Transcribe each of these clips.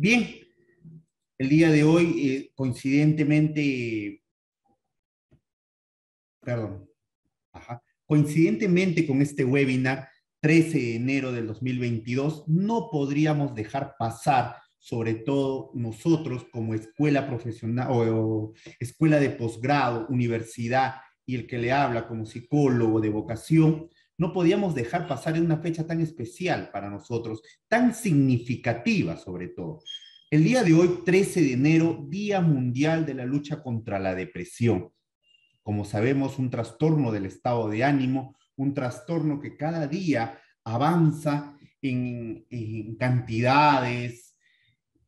Bien, el día de hoy, eh, coincidentemente, perdón, coincidentemente con este webinar, 13 de enero del 2022, no podríamos dejar pasar, sobre todo nosotros como escuela profesional o escuela de posgrado, universidad y el que le habla como psicólogo de vocación, no podíamos dejar pasar en una fecha tan especial para nosotros, tan significativa sobre todo. El día de hoy, 13 de enero, Día Mundial de la Lucha contra la Depresión. Como sabemos, un trastorno del estado de ánimo, un trastorno que cada día avanza en, cantidades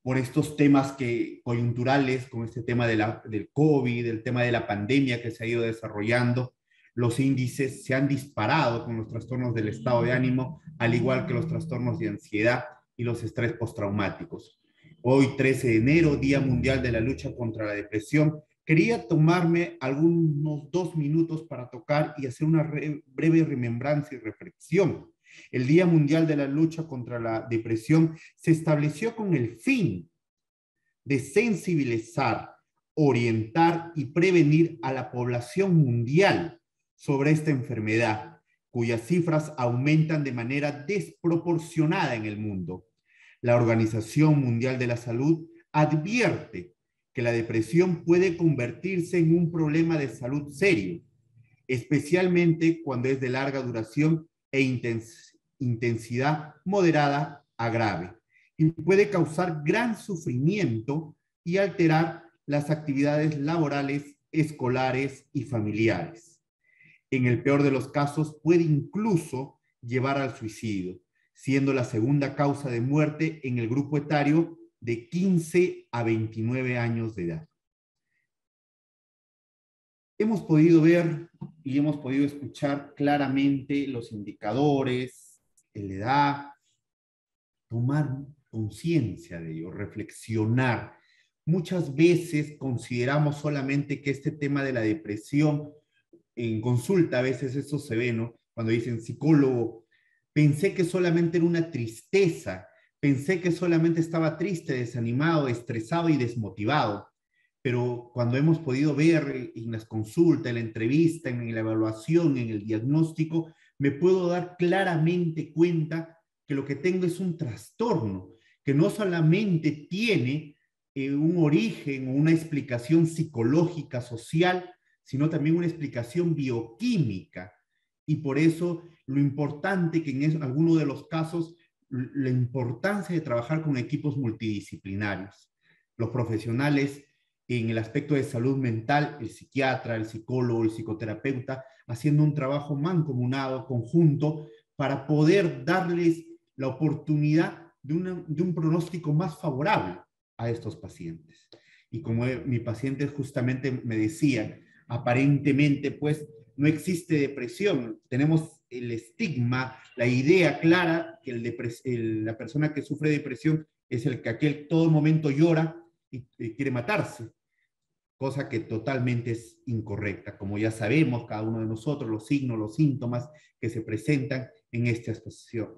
por estos temas que, coyunturales, con este tema de la, del COVID, el tema de la pandemia que se ha ido desarrollando, los índices se han disparado con los trastornos del estado de ánimo, al igual que los trastornos de ansiedad y los estrés postraumáticos. Hoy, 13 de enero, Día Mundial de la Lucha contra la Depresión, quería tomarme algunos dos minutos para tocar y hacer una breve remembranza y reflexión. El Día Mundial de la Lucha contra la Depresión se estableció con el fin de sensibilizar, orientar y prevenir a la población mundial sobre esta enfermedad, cuyas cifras aumentan de manera desproporcionada en el mundo. La Organización Mundial de la Salud advierte que la depresión puede convertirse en un problema de salud serio, especialmente cuando es de larga duración e intensidad moderada a grave, y puede causar gran sufrimiento y alterar las actividades laborales, escolares y familiares en el peor de los casos puede incluso llevar al suicidio, siendo la segunda causa de muerte en el grupo etario de 15 a 29 años de edad. Hemos podido ver y hemos podido escuchar claramente los indicadores, la edad, tomar conciencia de ello, reflexionar. Muchas veces consideramos solamente que este tema de la depresión en consulta a veces eso se ve, ¿no? Cuando dicen psicólogo, pensé que solamente era una tristeza, pensé que solamente estaba triste, desanimado, estresado y desmotivado. Pero cuando hemos podido ver en las consultas, en la entrevista, en la evaluación, en el diagnóstico, me puedo dar claramente cuenta que lo que tengo es un trastorno, que no solamente tiene eh, un origen o una explicación psicológica, social, sino también una explicación bioquímica. Y por eso lo importante que en algunos de los casos, la importancia de trabajar con equipos multidisciplinarios. Los profesionales en el aspecto de salud mental, el psiquiatra, el psicólogo, el psicoterapeuta, haciendo un trabajo mancomunado, conjunto, para poder darles la oportunidad de, de un pronóstico más favorable a estos pacientes. Y como mi paciente justamente me decía, aparentemente pues no existe depresión. Tenemos el estigma, la idea clara que la persona que sufre depresión es el que aquel todo momento llora y, quiere matarse, cosa que totalmente es incorrecta. Como ya sabemos, cada uno de nosotros, los signos, los síntomas que se presentan en este,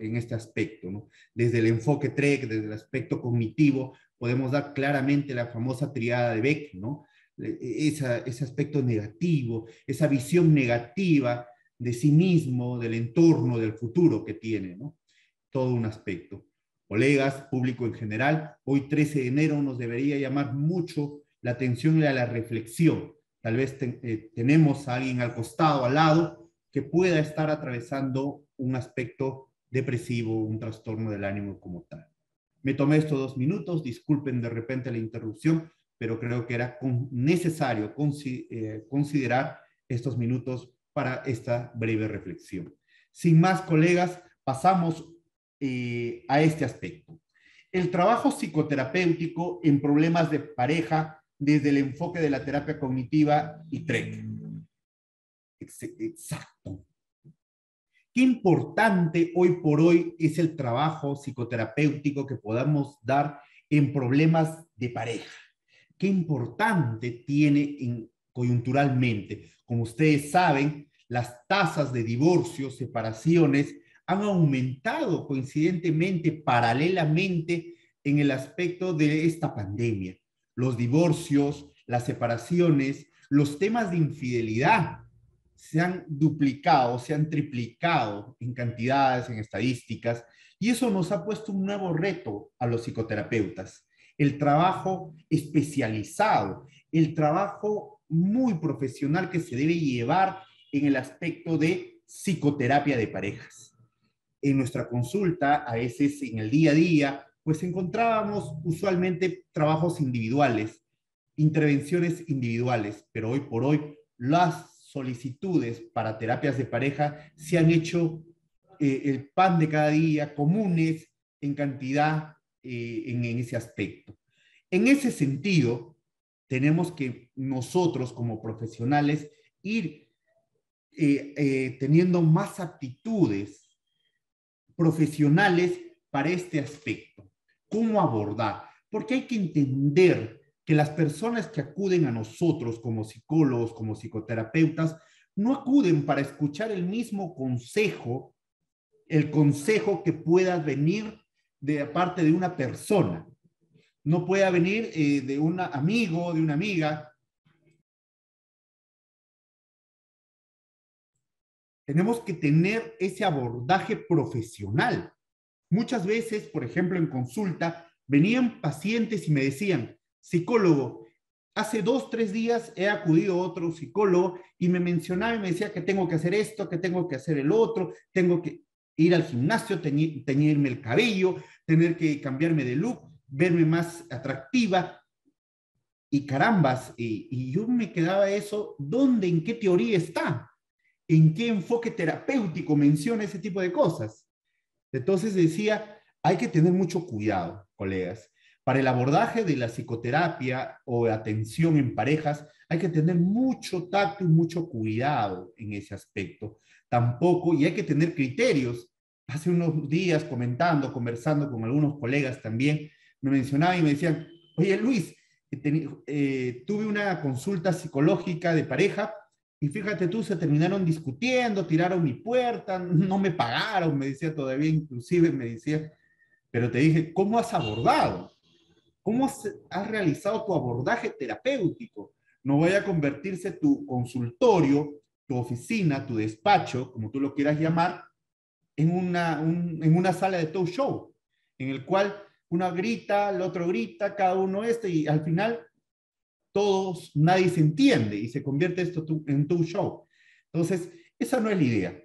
en este aspecto. ¿no? Desde el enfoque TREC, desde el aspecto cognitivo, podemos dar claramente la famosa triada de Beck, ¿no? Ese aspecto negativo, esa visión negativa de sí mismo, del entorno, del futuro que tiene, ¿no? Todo un aspecto. Colegas, público en general, hoy 13 de enero nos debería llamar mucho la atención y a la reflexión. Tal vez eh, tenemos a alguien al costado, al lado, que pueda estar atravesando un aspecto depresivo, un trastorno del ánimo como tal. Me tomé estos dos minutos, disculpen de repente la interrupción, pero creo que era necesario eh, considerar estos minutos para esta breve reflexión. Sin más, colegas, pasamos eh, a este aspecto. El trabajo psicoterapéutico en problemas de pareja desde el enfoque de la terapia cognitiva y TREC. Exacto. Qué importante hoy por hoy es el trabajo psicoterapéutico que podamos dar en problemas de pareja qué importante tiene en, coyunturalmente. Como ustedes saben, las tasas de divorcio, separaciones han aumentado coincidentemente, paralelamente en el aspecto de esta pandemia. Los divorcios, las separaciones, los temas de infidelidad se han duplicado, se han triplicado en cantidades, en estadísticas, y eso nos ha puesto un nuevo reto a los psicoterapeutas, el trabajo especializado, el trabajo muy profesional que se debe llevar en el aspecto de psicoterapia de parejas. En nuestra consulta, a veces en el día a día, pues encontrábamos usualmente trabajos individuales, intervenciones individuales, pero hoy por hoy las solicitudes para terapias de pareja se han hecho eh, el pan de cada día, comunes en cantidad eh, en, ese aspecto. En ese sentido, tenemos que nosotros como profesionales ir eh, teniendo más aptitudes profesionales para este aspecto. ¿Cómo abordar? Porque hay que entender que las personas que acuden a nosotros como psicólogos, como psicoterapeutas, no acuden para escuchar el mismo consejo, el consejo que pueda venir de parte de una persona. No pueda venir eh, de un amigo, de una amiga. Tenemos que tener ese abordaje profesional. Muchas veces, por ejemplo, en consulta, venían pacientes y me decían, psicólogo. Hace dos, tres días he acudido a otro psicólogo y me mencionaba y me decía que tengo que hacer esto, que tengo que hacer el otro, tengo que ir al gimnasio, teñirme el cabello, tener que cambiarme de look, verme más atractiva. Y carambas, y, y yo me quedaba eso, ¿dónde, en qué teoría está? ¿En qué enfoque terapéutico menciona ese tipo de cosas? Entonces decía, hay que tener mucho cuidado, colegas. Para el abordaje de la psicoterapia o atención en parejas, hay que tener mucho tacto y mucho cuidado en ese aspecto. Tampoco, y hay que tener criterios. Hace unos días comentando, conversando con algunos colegas también, me mencionaban y me decían, oye Luis, eh, tuve una consulta psicológica de pareja y fíjate tú, se terminaron discutiendo, tiraron mi puerta, no me pagaron, me decía todavía, inclusive me decía, pero te dije, ¿cómo has abordado? ¿Cómo has realizado tu abordaje terapéutico? No vaya a convertirse tu consultorio, tu oficina, tu despacho, como tú lo quieras llamar, en una, en una sala de talk show, en el cual una grita, el otro grita, cada uno este, y al final todos, nadie se entiende y se convierte esto en tu show. Entonces, esa no es la idea.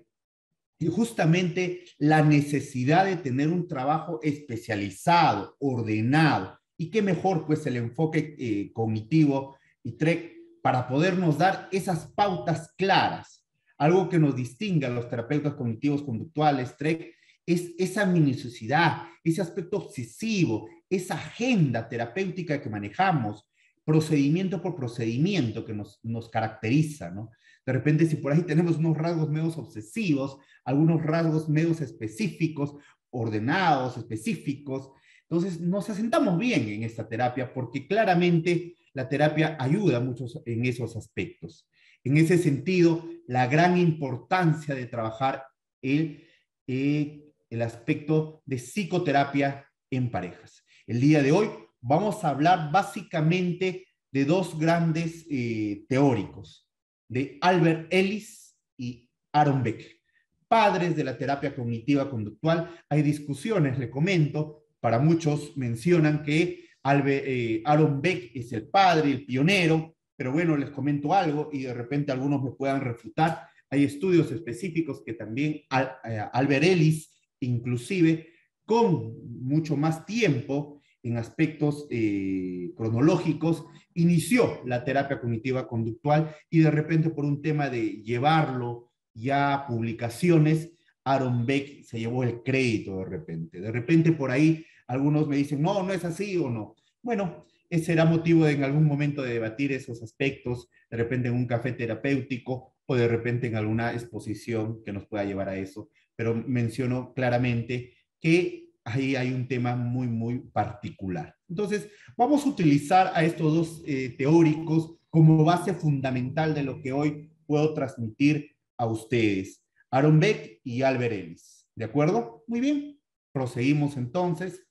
Y justamente la necesidad de tener un trabajo especializado, ordenado, y qué mejor pues el enfoque eh, cognitivo y TREC para podernos dar esas pautas claras. Algo que nos distingue a los terapeutas cognitivos conductuales, TREC, es esa minuciosidad, ese aspecto obsesivo, esa agenda terapéutica que manejamos, procedimiento por procedimiento que nos, nos caracteriza, ¿no? De repente, si por ahí tenemos unos rasgos medios obsesivos, algunos rasgos medios específicos, ordenados, específicos, entonces, nos asentamos bien en esta terapia porque claramente la terapia ayuda mucho en esos aspectos. En ese sentido, la gran importancia de trabajar el, eh, el aspecto de psicoterapia en parejas. El día de hoy vamos a hablar básicamente de dos grandes eh, teóricos, de Albert Ellis y Aaron Beck, padres de la terapia cognitiva conductual. Hay discusiones, le comento, para muchos mencionan que eh, Aaron Beck es el padre, el pionero, pero bueno, les comento algo y de repente algunos me puedan refutar. Hay estudios específicos que también eh, Albert Ellis, inclusive con mucho más tiempo en aspectos eh, cronológicos, inició la terapia cognitiva conductual y de repente por un tema de llevarlo ya a publicaciones, Aaron Beck se llevó el crédito de repente. De repente por ahí algunos me dicen, no, no es así o no. Bueno, será motivo de en algún momento de debatir esos aspectos, de repente en un café terapéutico o de repente en alguna exposición que nos pueda llevar a eso. Pero menciono claramente que ahí hay un tema muy, muy particular. Entonces, vamos a utilizar a estos dos eh, teóricos como base fundamental de lo que hoy puedo transmitir a ustedes. Aaron Beck y Albert Ellis. ¿De acuerdo? Muy bien. Proseguimos entonces.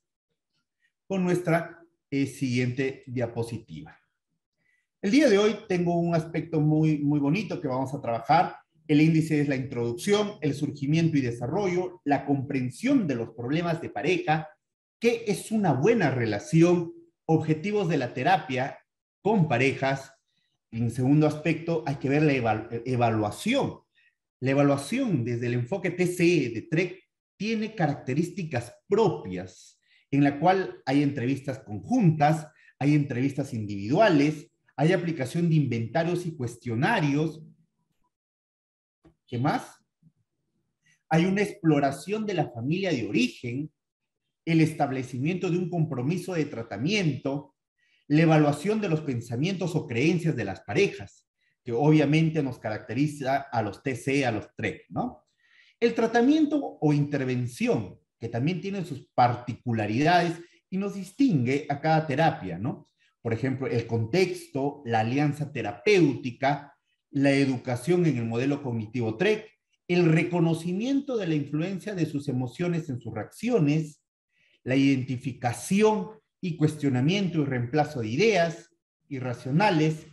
con nuestra eh, siguiente diapositiva. El día de hoy tengo un aspecto muy, muy bonito que vamos a trabajar. El índice es la introducción, el surgimiento y desarrollo, la comprensión de los problemas de pareja, qué es una buena relación, objetivos de la terapia con parejas. En segundo aspecto, hay que ver la evaluación. La evaluación desde el enfoque TCE de TREC tiene características propias, en la cual hay entrevistas conjuntas, hay entrevistas individuales, hay aplicación de inventarios y cuestionarios. ¿Qué más? Hay una exploración de la familia de origen, el establecimiento de un compromiso de tratamiento, la evaluación de los pensamientos o creencias de las parejas, que obviamente nos caracteriza a los TC, a los TREC, ¿no? El tratamiento o intervención, que también tiene sus particularidades y nos distingue a cada terapia, ¿no? Por ejemplo, el contexto, la alianza terapéutica, la educación en el modelo cognitivo TREC, el reconocimiento de la influencia de sus emociones en sus reacciones, la identificación y cuestionamiento y reemplazo de ideas irracionales,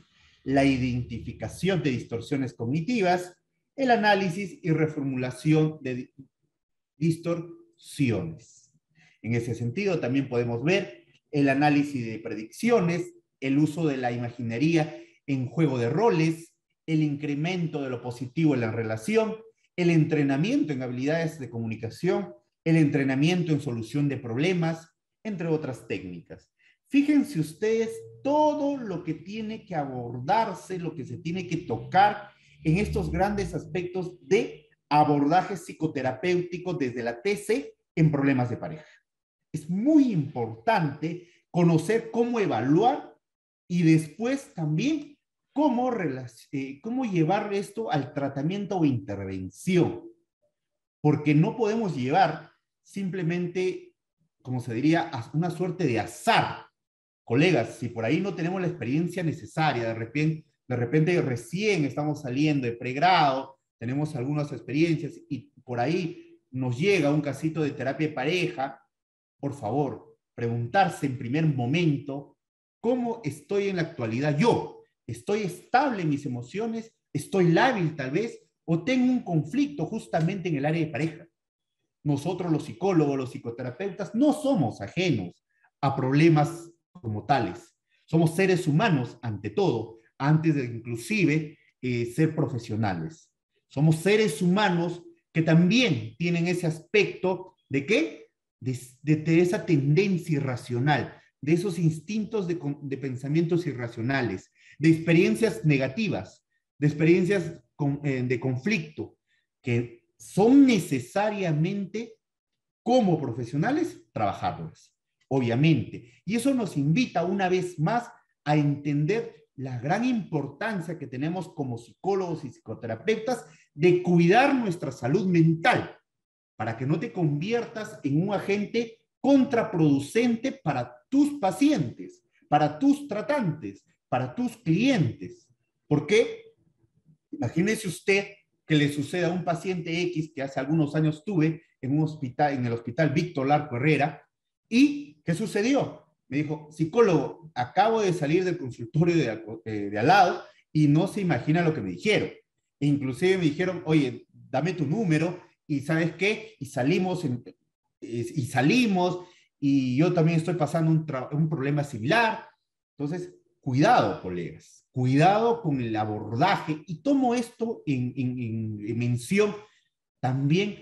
la identificación de distorsiones cognitivas, el análisis y reformulación de distorsiones. En ese sentido, también podemos ver el análisis de predicciones, el uso de la imaginería en juego de roles, el incremento de lo positivo en la relación, el entrenamiento en habilidades de comunicación, el entrenamiento en solución de problemas, entre otras técnicas. Fíjense ustedes todo lo que tiene que abordarse, lo que se tiene que tocar en estos grandes aspectos de abordaje psicoterapéutico desde la TC en problemas de pareja. Es muy importante conocer cómo evaluar y después también cómo, eh, cómo llevar esto al tratamiento o intervención, porque no podemos llevar simplemente, como se diría, una suerte de azar. Colegas, si por ahí no tenemos la experiencia necesaria, de repente, de repente recién estamos saliendo de pregrado, tenemos algunas experiencias y por ahí nos llega un casito de terapia de pareja, por favor, preguntarse en primer momento, ¿cómo estoy en la actualidad yo? ¿Estoy estable en mis emociones? ¿Estoy lábil tal vez? ¿O tengo un conflicto justamente en el área de pareja? nosotros los psicólogos, los psicoterapeutas, no somos ajenos a problemas como tales. Somos seres humanos ante todo, antes de inclusive eh, ser profesionales. Somos seres humanos que también tienen ese aspecto de qué? De, esa tendencia irracional, de esos instintos de, pensamientos irracionales, de experiencias negativas, de experiencias eh, de conflicto, que son necesariamente como profesionales trabajarlas, obviamente. Y eso nos invita una vez más a entender la gran importancia que tenemos como psicólogos y psicoterapeutas de cuidar nuestra salud mental para que no te conviertas en un agente contraproducente para tus pacientes, para tus tratantes, para tus clientes. ¿Por qué? Imagínese usted que le suceda a un paciente X que hace algunos años tuve en un hospital, en el hospital Víctor Larco Herrera. ¿Y qué sucedió? Me dijo, psicólogo, acabo de salir del consultorio de, eh, de al lado y no se imagina lo que me dijeron. E inclusive me dijeron, oye, dame tu número y ¿sabes qué? Y salimos, y salimos y yo también estoy pasando un, problema similar. Entonces, cuidado, colegas cuidado con el abordaje y tomo esto en, mención también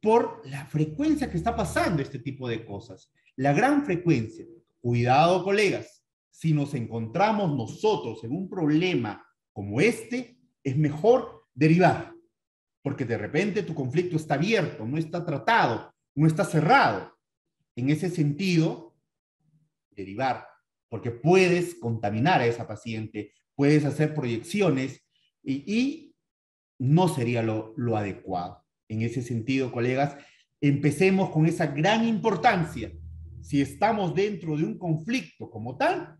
por la frecuencia que está pasando este tipo de cosas. La gran frecuencia. Cuidado, colegas. Si nos encontramos nosotros en un problema como este, es mejor derivar, porque de repente tu conflicto está abierto, no está tratado, no está cerrado. En ese sentido, derivar porque puedes contaminar a esa paciente, puedes hacer proyecciones y, no sería lo, lo adecuado. En ese sentido, colegas, empecemos con esa gran importancia. Si estamos dentro de un conflicto como tal,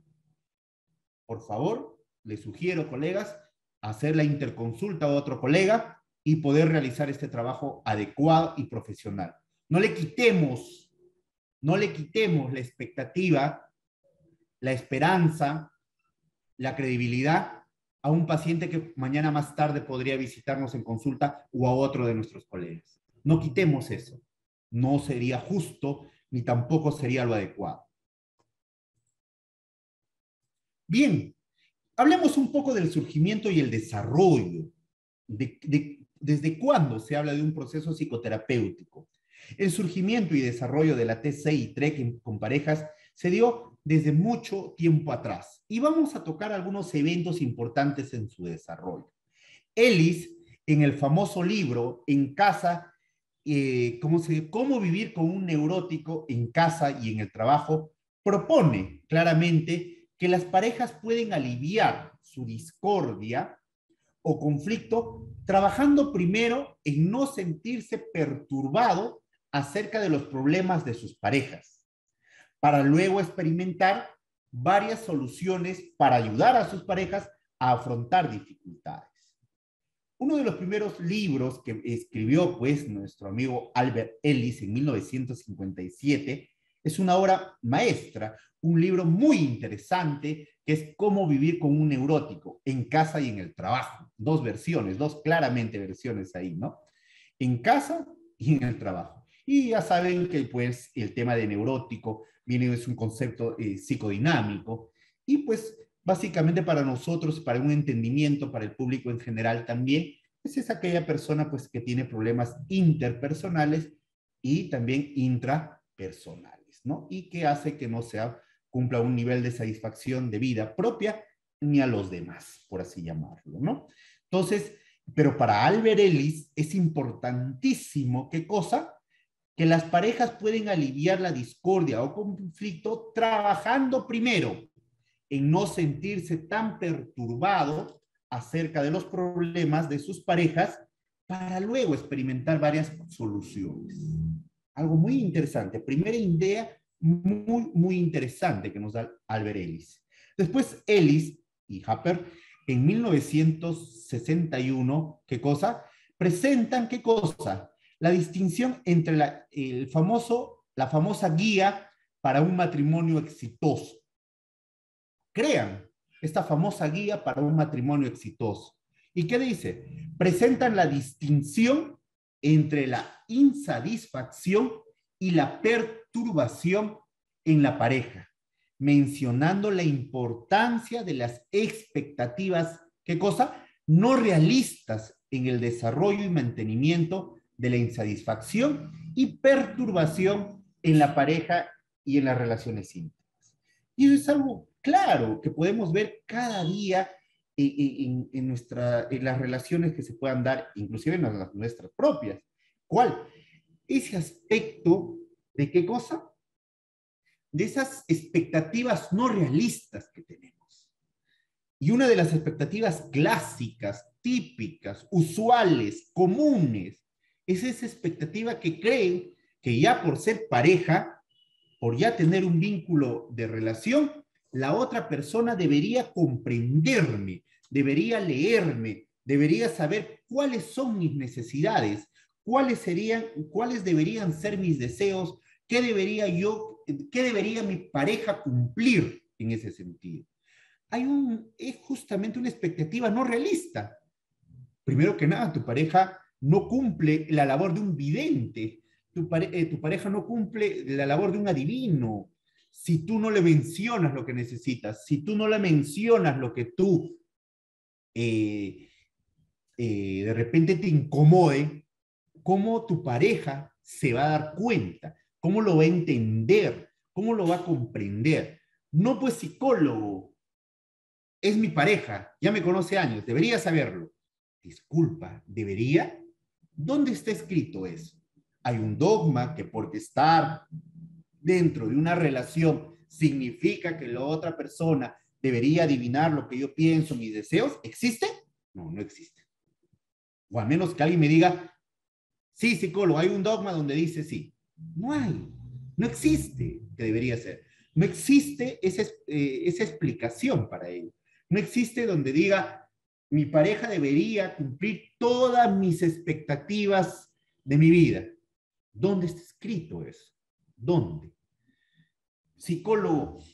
por favor, les sugiero, colegas, hacer la interconsulta a otro colega y poder realizar este trabajo adecuado y profesional. No le quitemos No le quitemos la expectativa, la esperanza, la credibilidad a un paciente que mañana más tarde podría visitarnos en consulta o a otro de nuestros colegas. No quitemos eso. No sería justo ni tampoco sería lo adecuado. Bien, hablemos un poco del surgimiento y el desarrollo. ¿Desde cuándo se habla de un proceso psicoterapéutico? El surgimiento y desarrollo de la TC y TREC con parejas se dio desde mucho tiempo atrás. Y vamos a tocar algunos eventos importantes en su desarrollo. Ellis, en el famoso libro En casa, eh, ¿cómo, se, cómo vivir con un neurótico en casa y en el trabajo, propone claramente que las parejas pueden aliviar su discordia o conflicto trabajando primero en no sentirse perturbado acerca de los problemas de sus parejas para luego experimentar varias soluciones para ayudar a sus parejas a afrontar dificultades. Uno de los primeros libros que escribió pues nuestro amigo Albert Ellis en 1957 es una obra maestra, un libro muy interesante que es Cómo vivir con un neurótico en casa y en el trabajo. Dos versiones, dos claramente versiones ahí, ¿no? En casa y en el trabajo. Y ya saben que pues el tema de neurótico viene es un concepto eh, psicodinámico y pues básicamente para nosotros, para un entendimiento, para el público en general también, pues es aquella persona pues que tiene problemas interpersonales y también intrapersonales, ¿no? Y que hace que no sea, cumpla un nivel de satisfacción de vida propia ni a los demás, por así llamarlo, ¿no? Entonces, pero para Albert Ellis es importantísimo, ¿qué cosa? que las parejas pueden aliviar la discordia o conflicto trabajando primero en no sentirse tan perturbado acerca de los problemas de sus parejas para luego experimentar varias soluciones. Algo muy interesante. Primera idea muy, muy interesante que nos da Albert Ellis. Después Ellis y Happer en 1961, ¿qué cosa? Presentan qué cosa? la distinción entre la, el famoso, la famosa guía para un matrimonio exitoso. Crean esta famosa guía para un matrimonio exitoso. ¿Y qué dice? Presentan la distinción entre la insatisfacción y la perturbación en la pareja, mencionando la importancia de las expectativas, ¿qué cosa? No realistas en el desarrollo y mantenimiento de la insatisfacción y perturbación en la pareja y en las relaciones íntimas. Y eso es algo claro que podemos ver cada día en, en, en las relaciones que se puedan dar, inclusive en las nuestras propias. ¿Cuál? Ese aspecto de qué cosa? De esas expectativas no realistas que tenemos. Y una de las expectativas clásicas, típicas, usuales, comunes es esa expectativa que creen que ya por ser pareja, por ya tener un vínculo de relación, la otra persona debería comprenderme, debería leerme, debería saber cuáles son mis necesidades, cuáles serían, cuáles deberían ser mis deseos, qué debería yo, qué debería mi pareja cumplir en ese sentido. Hay un, es justamente una expectativa no realista. Primero que nada, tu pareja no cumple la labor de un vidente, tu, eh, tu, pareja no cumple la labor de un adivino, si tú no le mencionas lo que necesitas, si tú no le mencionas lo que tú eh, eh, de repente te incomode, ¿cómo tu pareja se va a dar cuenta? ¿Cómo lo va a entender? ¿Cómo lo va a comprender? No pues psicólogo, es mi pareja, ya me conoce años, debería saberlo. Disculpa, ¿debería? ¿Dónde está escrito eso? Hay un dogma que porque estar dentro de una relación significa que la otra persona debería adivinar lo que yo pienso, mis deseos. ¿Existe? No, no existe. O al menos que alguien me diga, sí, psicólogo, hay un dogma donde dice sí. No hay, no existe que debería ser. No existe esa, eh, esa explicación para ello. No existe donde diga, mi pareja debería cumplir todas mis expectativas de mi vida. ¿Dónde está escrito eso? ¿Dónde? psicólogo,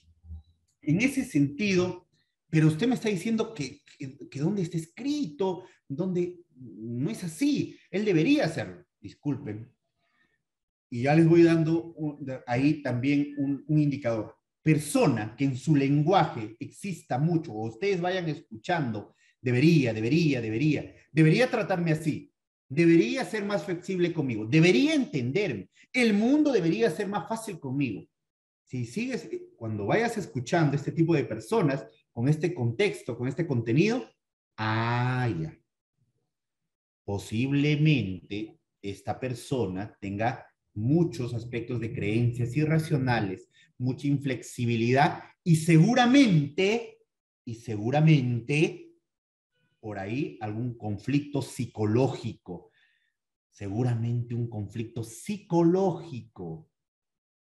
en ese sentido, pero usted me está diciendo que, que, dónde está escrito, dónde no es así, él debería hacerlo, disculpen. Y ya les voy dando ahí también un, indicador. Persona que en su lenguaje exista mucho, o ustedes vayan escuchando, debería, debería, debería, debería tratarme así, debería ser más flexible conmigo, debería entenderme, el mundo debería ser más fácil conmigo. Si sigues, cuando vayas escuchando este tipo de personas, con este contexto, con este contenido, ah. Posiblemente esta persona tenga muchos aspectos de creencias irracionales, mucha inflexibilidad y seguramente, y seguramente, por ahí algún conflicto psicológico, seguramente un conflicto psicológico.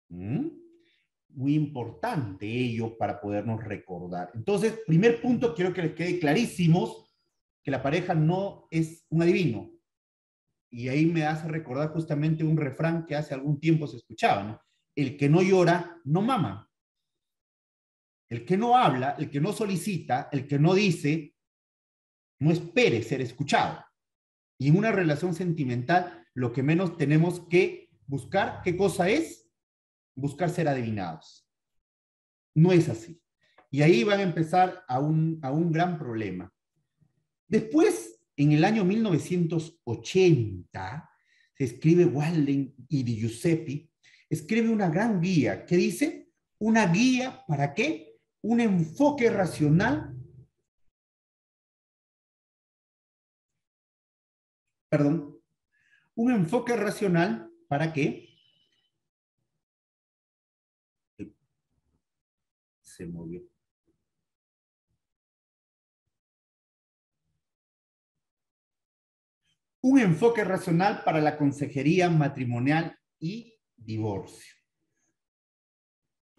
Muy importante ello para podernos recordar. Entonces, primer punto, quiero que les quede clarísimos que la pareja no es un adivino. Y ahí me hace recordar justamente un refrán que hace algún tiempo se escuchaba. El que no llora, no mama. El que no habla, el que no solicita, el que no dice, no espere ser escuchado. Y en una relación sentimental, lo que menos tenemos que buscar, ¿qué cosa es? buscar ser adivinados. No es así. Y ahí van a empezar a un, a un gran problema. Después, en el año 1980, se escribe Walden y Di Giuseppe, escribe una gran guía que dice, una guía para qué? Un enfoque racional. Perdón. Un enfoque racional para qué? se movió. Un enfoque racional para la consejería matrimonial y divorcio.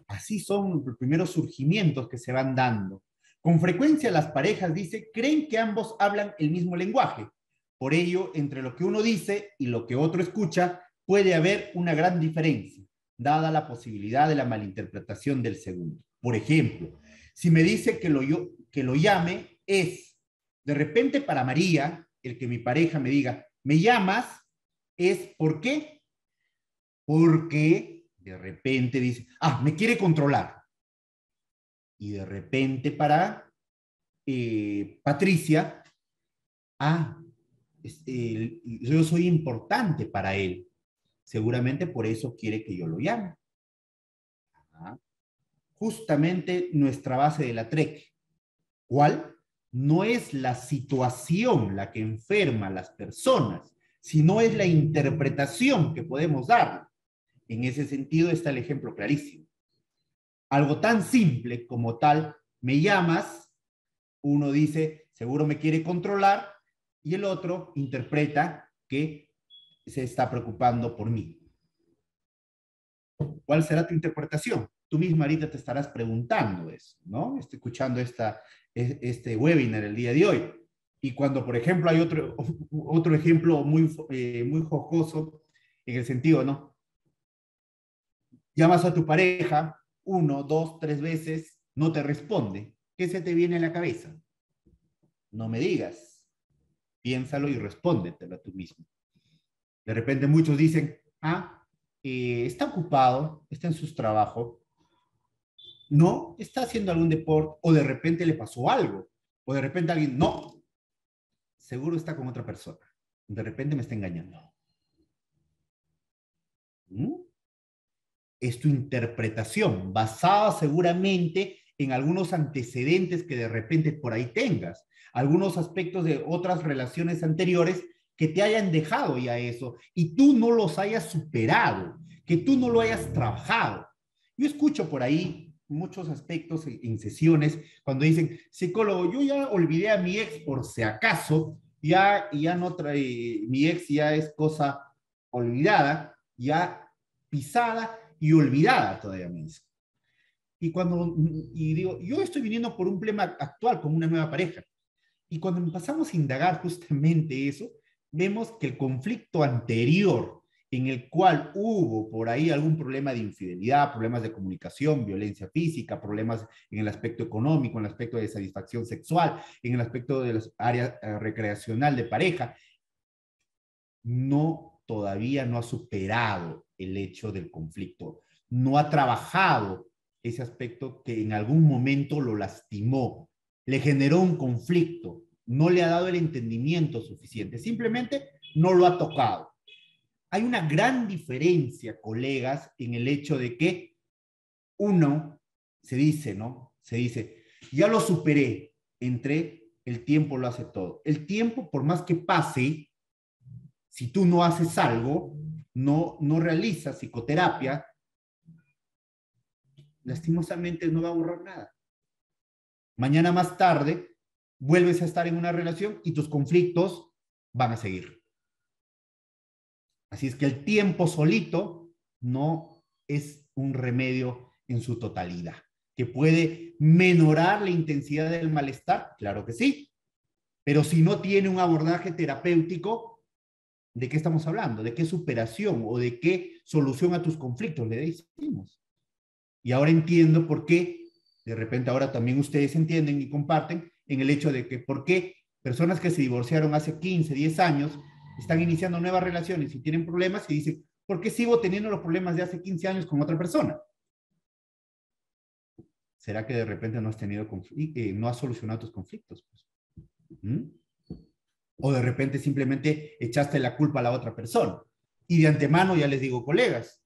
Así son los primeros surgimientos que se van dando. Con frecuencia las parejas, dice, creen que ambos hablan el mismo lenguaje. Por ello, entre lo que uno dice y lo que otro escucha, puede haber una gran diferencia, dada la posibilidad de la malinterpretación del segundo. Por ejemplo, si me dice que lo, que lo llame, es de repente para María, el que mi pareja me diga, me llamas, es ¿por qué? Porque de repente dice, ah, me quiere controlar. Y de repente para eh, Patricia, ah, yo soy importante para él. Seguramente por eso quiere que yo lo llame justamente nuestra base de la TREC. ¿Cuál? No es la situación la que enferma a las personas, sino es la interpretación que podemos dar. En ese sentido está el ejemplo clarísimo. Algo tan simple como tal, me llamas, uno dice, seguro me quiere controlar, y el otro interpreta que se está preocupando por mí. ¿Cuál será tu interpretación? tú misma ahorita te estarás preguntando eso, ¿no? Estoy escuchando esta, este webinar el día de hoy. Y cuando, por ejemplo, hay otro, otro ejemplo muy, eh, muy jocoso en el sentido, ¿no? Llamas a tu pareja uno, dos, tres veces, no te responde. ¿Qué se te viene a la cabeza? No me digas. Piénsalo y respóndetelo a tú mismo. De repente muchos dicen, ah, eh, está ocupado, está en sus trabajos, no, está haciendo algún deporte o de repente le pasó algo. O de repente alguien, no, seguro está con otra persona. De repente me está engañando. ¿Mm? Es tu interpretación basada seguramente en algunos antecedentes que de repente por ahí tengas, algunos aspectos de otras relaciones anteriores que te hayan dejado ya eso y tú no los hayas superado, que tú no lo hayas trabajado. Yo escucho por ahí muchos aspectos en sesiones cuando dicen, psicólogo, yo ya olvidé a mi ex por si acaso, ya, ya no trae, mi ex ya es cosa olvidada, ya pisada y olvidada todavía mismo. Y cuando, y digo, yo estoy viniendo por un problema actual con una nueva pareja. Y cuando empezamos a indagar justamente eso, vemos que el conflicto anterior en el cual hubo por ahí algún problema de infidelidad, problemas de comunicación, violencia física, problemas en el aspecto económico, en el aspecto de satisfacción sexual, en el aspecto de las áreas eh, recreacional de pareja, no todavía no ha superado el hecho del conflicto, no ha trabajado ese aspecto que en algún momento lo lastimó, le generó un conflicto, no le ha dado el entendimiento suficiente, simplemente no lo ha tocado. Hay una gran diferencia, colegas, en el hecho de que uno se dice, ¿no? Se dice, ya lo superé, entre el tiempo lo hace todo. El tiempo, por más que pase, si tú no haces algo, no, no realizas psicoterapia, lastimosamente no va a borrar nada. Mañana más tarde vuelves a estar en una relación y tus conflictos van a seguir. Así es que el tiempo solito no es un remedio en su totalidad. ¿Que puede menorar la intensidad del malestar? Claro que sí. Pero si no tiene un abordaje terapéutico, ¿De qué estamos hablando? ¿De qué superación o de qué solución a tus conflictos le decimos? Y ahora entiendo por qué, de repente ahora también ustedes entienden y comparten en el hecho de que por qué personas que se divorciaron hace 15, 10 años están iniciando nuevas relaciones y tienen problemas y dicen, ¿por qué sigo teniendo los problemas de hace 15 años con otra persona? ¿Será que de repente no has tenido eh, no has solucionado tus conflictos? ¿Mm? o de repente simplemente echaste la culpa a la otra persona. Y de antemano ya les digo, colegas,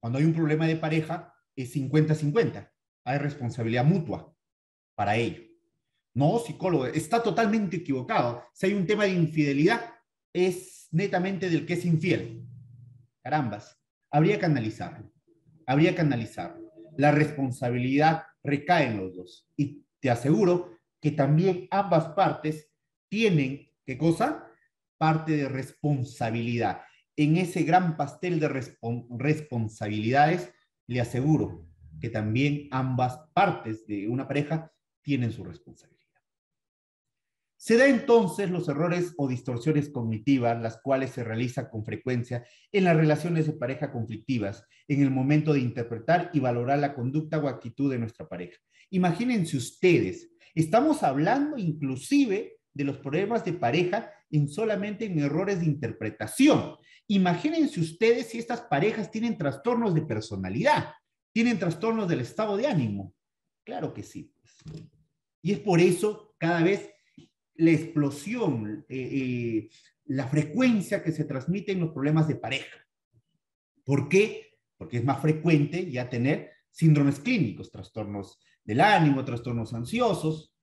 cuando hay un problema de pareja es 50-50, hay responsabilidad mutua para ello. No, psicólogo, está totalmente equivocado. Si hay un tema de infidelidad, es netamente del que es infiel. Carambas, habría que analizarlo, habría que analizarlo. La responsabilidad recae en los dos. Y te aseguro que también ambas partes tienen, ¿qué cosa? Parte de responsabilidad. En ese gran pastel de responsabilidades, le aseguro que también ambas partes de una pareja tienen su responsabilidad. Se da entonces los errores o distorsiones cognitivas, las cuales se realizan con frecuencia en las relaciones de pareja conflictivas, en el momento de interpretar y valorar la conducta o actitud de nuestra pareja. Imagínense ustedes, estamos hablando inclusive de los problemas de pareja en solamente en errores de interpretación. Imagínense ustedes si estas parejas tienen trastornos de personalidad, tienen trastornos del estado de ánimo. Claro que sí. Pues. Y es por eso cada vez la explosión, eh, eh, la frecuencia que se transmite en los problemas de pareja. ¿Por qué? Porque es más frecuente ya tener síndromes clínicos, trastornos del ánimo, trastornos ansiosos,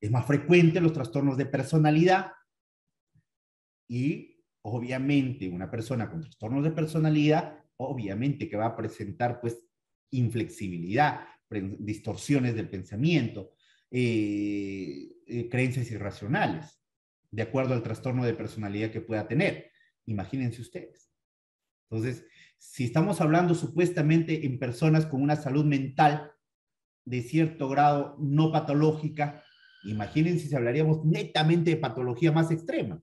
es más frecuente los trastornos de personalidad y obviamente una persona con trastornos de personalidad, obviamente que va a presentar pues inflexibilidad, distorsiones del pensamiento, eh, creencias irracionales, de acuerdo al trastorno de personalidad que pueda tener. Imagínense ustedes. Entonces, si estamos hablando supuestamente en personas con una salud mental de cierto grado no patológica, Imagínense si hablaríamos netamente de patología más extrema.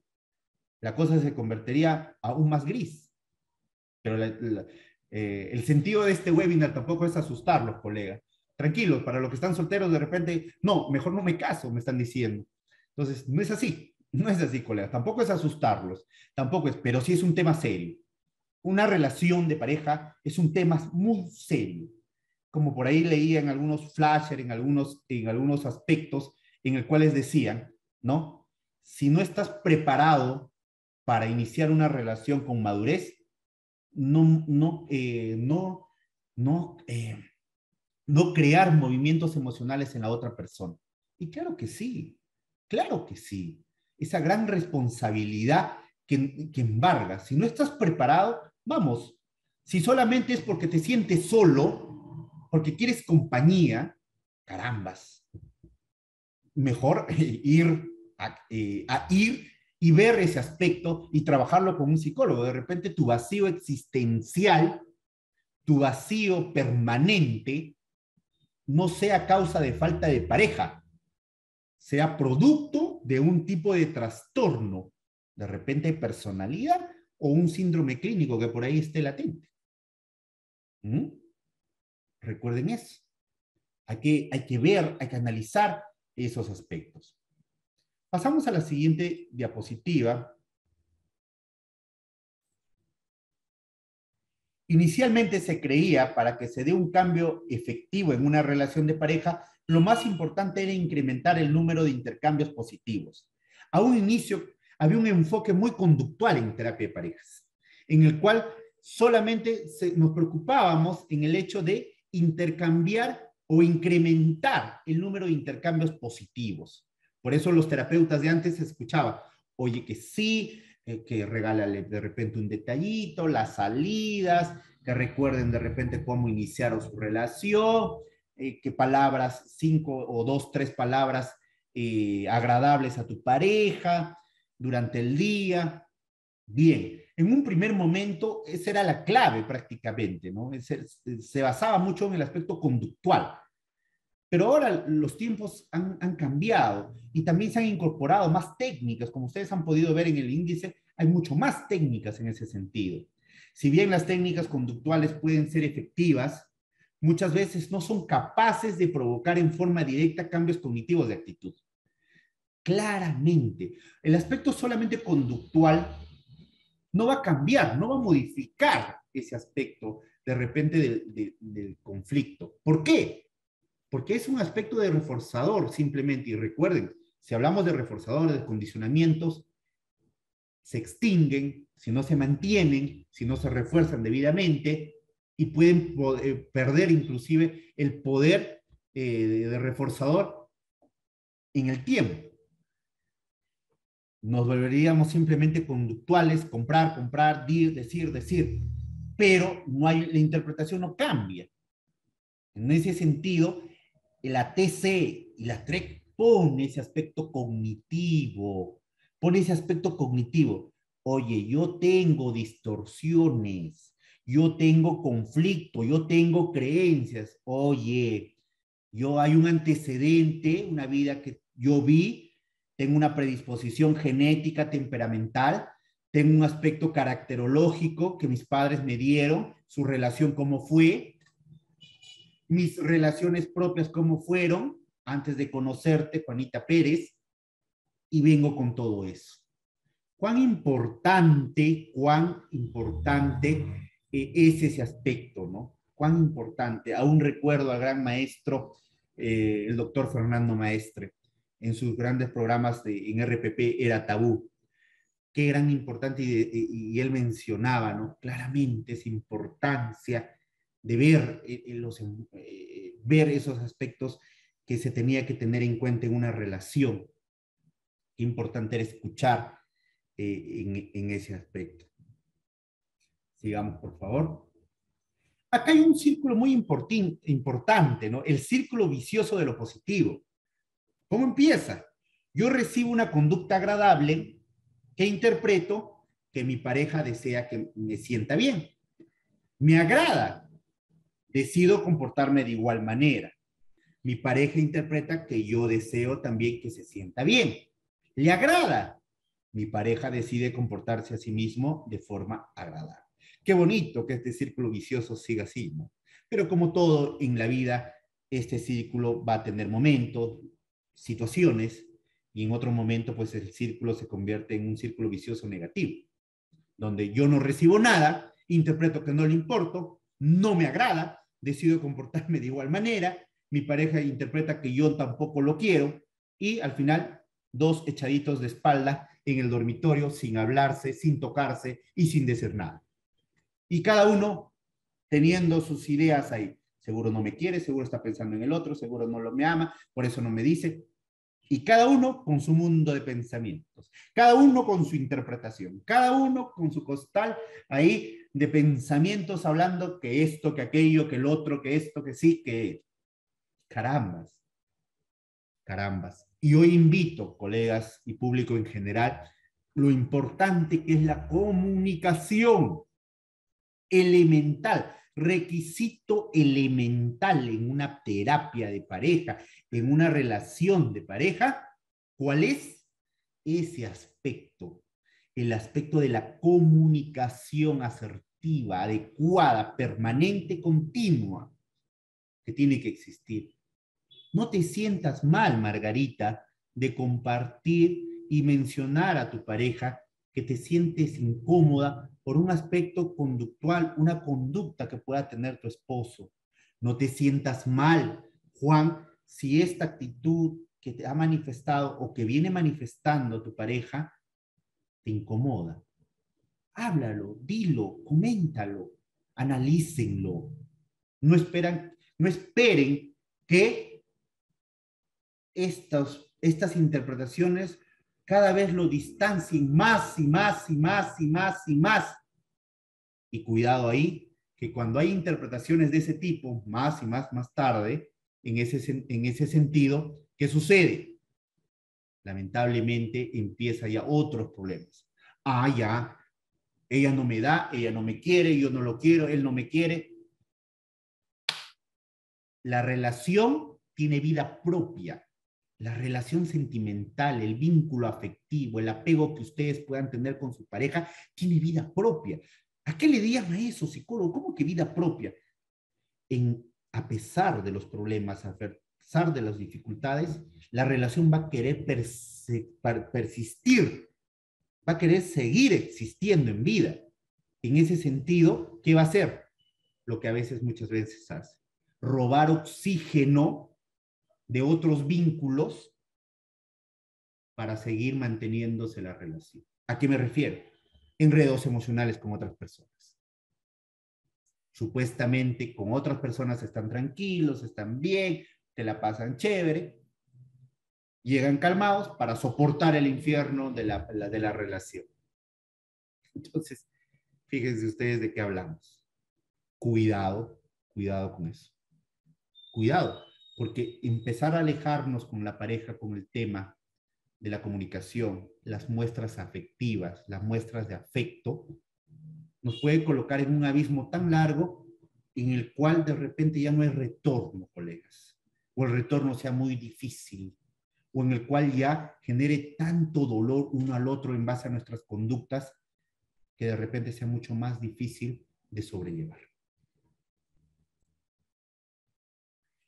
La cosa se convertiría aún más gris. Pero eh, el sentido de este webinar tampoco es asustarlos, colegas. Tranquilos, para los que están solteros, de repente, no, mejor no me caso, me están diciendo. Entonces, no es así, no es así, colegas. Tampoco es asustarlos, tampoco es, pero sí es un tema serio. Una relación de pareja es un tema muy serio. Como por ahí leía en algunos flasher, en algunos, en algunos aspectos, en el cual les decían, ¿no? Si no estás preparado para iniciar una relación con madurez, no, no, eh, no, no, eh, no crear movimientos emocionales en la otra persona. Y claro que sí, claro que sí. Esa gran responsabilidad que, que embarga. Si no estás preparado, vamos, si solamente es porque te sientes solo, porque quieres compañía, carambas, mejor ir eh, a, ir y ver ese aspecto y trabajarlo con un psicólogo. De repente tu vacío existencial, tu vacío permanente, no sea causa de falta de pareja, sea producto de un tipo de trastorno, de repente personalidad o un síndrome clínico que por ahí esté latente. ¿Mm? Recuerden eso. Hay que, hay que ver, hay que analizar esos aspectos. Pasamos a la siguiente diapositiva. Inicialmente se creía para que se dé un cambio efectivo en una relación de pareja, lo más importante era incrementar el número de intercambios positivos. A un inicio había un enfoque muy conductual en terapia de parejas, en el cual solamente nos preocupábamos en el hecho de intercambiar o incrementar el número de intercambios positivos. Por eso los terapeutas de antes escuchaba, oye, que sí, eh, que regálale de repente un detallito, las salidas, que recuerden de repente cómo iniciaron su relación, eh, que palabras, cinco o dos, tres palabras eh, agradables a tu pareja, durante el día. Bien, en un primer momento esa era la clave prácticamente, ¿no? Se basaba mucho en el aspecto conductual. Pero ahora los tiempos han, cambiado y también se han incorporado más técnicas. Como ustedes han podido ver en el índice, hay mucho más técnicas en ese sentido. Si bien las técnicas conductuales pueden ser efectivas, muchas veces no son capaces de provocar en forma directa cambios cognitivos de actitud claramente. El aspecto solamente conductual no va a cambiar, no va a modificar ese aspecto de repente del, conflicto. ¿Por qué? Porque es un aspecto de reforzador simplemente. Y recuerden, si hablamos de reforzadores, de condicionamientos, se extinguen si no se mantienen, si no se refuerzan debidamente y pueden eh, perder inclusive el poder eh, de reforzador en el tiempo nos volveríamos simplemente conductuales, comprar, comprar, decir, decir, pero no hay, la interpretación no cambia. En ese sentido, la TC y la TREC pone ese aspecto cognitivo, pone ese aspecto cognitivo. Oye, yo tengo distorsiones, yo tengo conflicto, yo tengo creencias. Oye, yo hay un antecedente, una vida que yo vi tengo una predisposición genética, temperamental, tengo un aspecto caracterológico que mis padres me dieron, su relación cómo fue, mis relaciones propias cómo fueron antes de conocerte, Juanita Pérez, y vengo con todo eso. Cuán importante, cuán importante eh, es ese aspecto, ¿no? Cuán importante. Aún recuerdo al gran maestro, eh, el doctor Fernando Maestre, en sus grandes programas de, en RPP era tabú. Qué gran importante, y, él mencionaba ¿no? claramente esa importancia de ver, eh, eh, los, eh, ver esos aspectos que se tenía que tener en cuenta en una relación. Qué importante era escuchar en, en ese aspecto. Sigamos, por favor. Acá hay un círculo muy importante, ¿no? El círculo vicioso de lo positivo. ¿Cómo empieza? Yo recibo una conducta agradable que interpreto que mi pareja desea que me sienta bien. Me agrada. Decido comportarme de igual manera. Mi pareja interpreta que yo deseo también que se sienta bien. Le agrada. Mi pareja decide comportarse a sí mismo de forma agradable. Qué bonito que este círculo vicioso siga así. Pero como todo en la vida, este círculo va a tener momentos, situaciones y en otro momento pues el círculo se convierte en un círculo vicioso negativo, donde yo no recibo nada, interpreto que no le importo, no me agrada, decido comportarme de igual manera, mi pareja interpreta que yo tampoco lo quiero y al final dos echaditos de espalda en el dormitorio sin hablarse, sin tocarse y sin decir nada. Y cada uno teniendo sus ideas ahí. Seguro no me quiere, seguro está pensando en el otro, seguro no lo me ama, por eso no me dice. Y cada uno con su mundo de pensamientos, cada uno con su interpretación, cada uno con su costal ahí de pensamientos hablando que esto, que aquello, que el otro, que esto, que sí, que carambas, carambas. Y hoy invito, colegas y público en general, lo importante que es la comunicación elemental requisito elemental en una terapia de pareja, en una relación de pareja, ¿cuál es ese aspecto? el aspecto de la comunicación asertiva, adecuada, permanente, continua, que tiene que existir. No te sientas mal, Margarita, de compartir y mencionar a tu pareja que te sientes incómoda por un aspecto conductual, una conducta que pueda tener tu esposo. No te sientas mal, Juan, si esta actitud que te ha manifestado o que viene manifestando tu pareja te incomoda. Háblalo, dilo, coméntalo, analícenlo. No, esperan, no esperen que estas interpretaciones cada vez lo distancien más y más y más y más y más. Y cuidado ahí, que cuando hay interpretaciones de ese tipo, más y más más tarde, en ese, en ese sentido, ¿qué sucede? Lamentablemente empieza ya otros problemas. Ah, ya, ella no me da, ella no me quiere, yo no lo quiero, él no me quiere. La relación tiene vida propia. La relación sentimental, el vínculo afectivo, el apego que ustedes puedan tener con su pareja, tiene vida propia. ¿A qué le llaman eso, psicólogo? ¿Cómo que vida propia? A pesar de los problemas, a pesar de las dificultades, la relación va a querer persistir, va a querer seguir existiendo en vida. En ese sentido, ¿qué va a hacer? Lo que a veces, muchas veces hace. Robar oxígeno de otros vínculos para seguir manteniéndose la relación. ¿A qué me refiero? Enredos emocionales con otras personas supuestamente con otras personas están tranquilos, están bien, te la pasan chévere, llegan calmados para soportar el infierno de la, de la relación. Entonces, fíjense ustedes de qué hablamos. Cuidado, cuidado con eso. Cuidado, porque empezar a alejarnos con la pareja con el tema de la comunicación, las muestras afectivas, las muestras de afecto, nos puede colocar en un abismo tan largo en el cual de repente ya no hay retorno, colegas, o el retorno sea muy difícil, o en el cual ya genere tanto dolor uno al otro en base a nuestras conductas que de repente sea mucho más difícil de sobrellevar.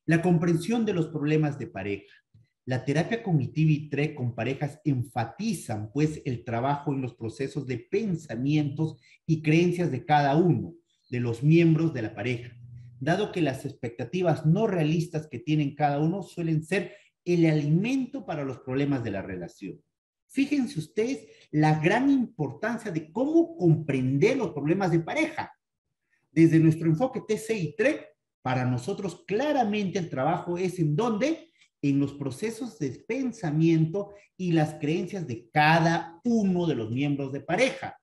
La comprensión de los problemas de pareja. La terapia cognitiva y TRE con parejas enfatizan pues el trabajo en los procesos de pensamientos y creencias de cada uno de los miembros de la pareja, dado que las expectativas no realistas que tienen cada uno suelen ser el alimento para los problemas de la relación. Fíjense ustedes la gran importancia de cómo comprender los problemas de pareja. Desde nuestro enfoque TC y TRE, para nosotros claramente el trabajo es en dónde en los procesos de pensamiento y las creencias de cada uno de los miembros de pareja.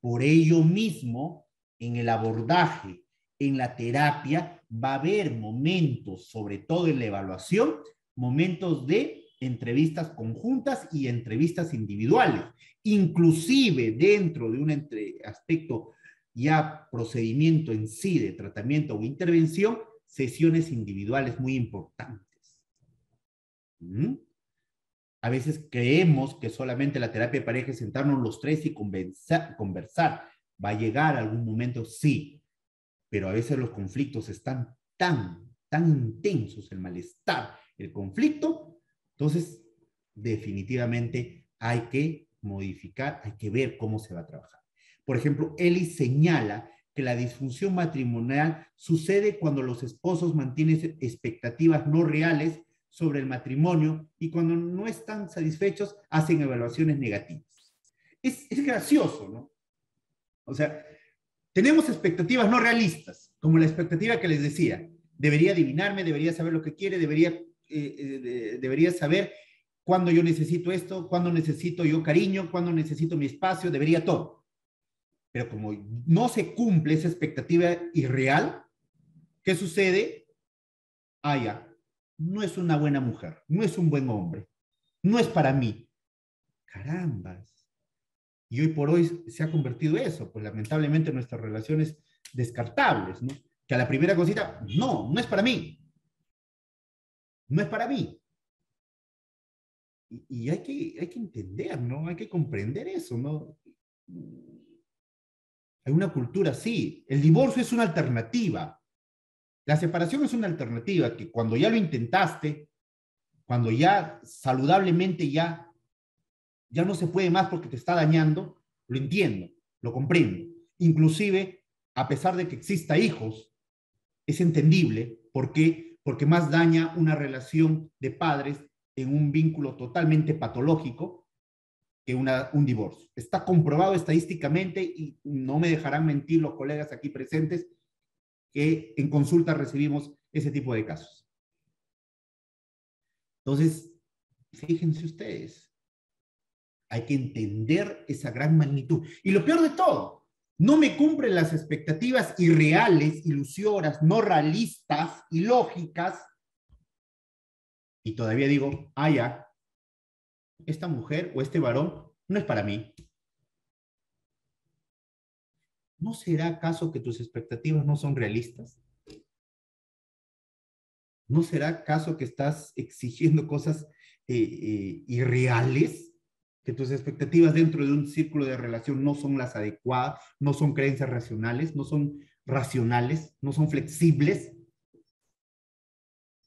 Por ello mismo, en el abordaje, en la terapia, va a haber momentos, sobre todo en la evaluación, momentos de entrevistas conjuntas y entrevistas individuales. Inclusive dentro de un aspecto ya procedimiento en sí de tratamiento o intervención, sesiones individuales muy importantes. A veces creemos que solamente la terapia de pareja es sentarnos los tres y conversar. ¿Va a llegar algún momento? Sí, pero a veces los conflictos están tan, tan intensos, el malestar, el conflicto, entonces definitivamente hay que modificar, hay que ver cómo se va a trabajar. Por ejemplo, Eli señala que la disfunción matrimonial sucede cuando los esposos mantienen expectativas no reales sobre el matrimonio y cuando no están satisfechos hacen evaluaciones negativas. Es, gracioso, ¿no? O sea, tenemos expectativas no realistas, como la expectativa que les decía. Debería adivinarme, debería saber lo que quiere, debería, eh, eh, debería saber cuándo yo necesito esto, cuándo necesito yo cariño, cuándo necesito mi espacio, debería todo. Pero como no se cumple esa expectativa irreal, ¿qué sucede? Ah, ya, no es una buena mujer, no es un buen hombre, no es para mí. Carambas. Y hoy por hoy se ha convertido eso, pues lamentablemente nuestras relaciones descartables, ¿no? Que a la primera cosita, no, no es para mí. No es para mí. Y, hay, que, hay que entender, ¿no? Hay que comprender eso, ¿no? hay una cultura, sí. El divorcio es una alternativa. La separación es una alternativa que cuando ya lo intentaste, cuando ya saludablemente ya, ya no se puede más porque te está dañando, lo entiendo, lo comprendo. Inclusive, a pesar de que exista hijos, es entendible. ¿Por qué? Porque más daña una relación de padres en un vínculo totalmente patológico que una, un divorcio. Está comprobado estadísticamente y no me dejarán mentir los colegas aquí presentes que en consulta recibimos ese tipo de casos. Entonces, fíjense ustedes, hay que entender esa gran magnitud. Y lo peor de todo, no me cumplen las expectativas irreales, ilusionas, no realistas y lógicas. Y todavía digo, ah, ya, esta mujer o este varón no es para mí. ¿No será acaso que tus expectativas no son realistas? ¿No será acaso que estás exigiendo cosas eh, eh, irreales? Que tus expectativas dentro de un círculo de relación no son las adecuadas, no son creencias racionales, no son racionales, no son flexibles.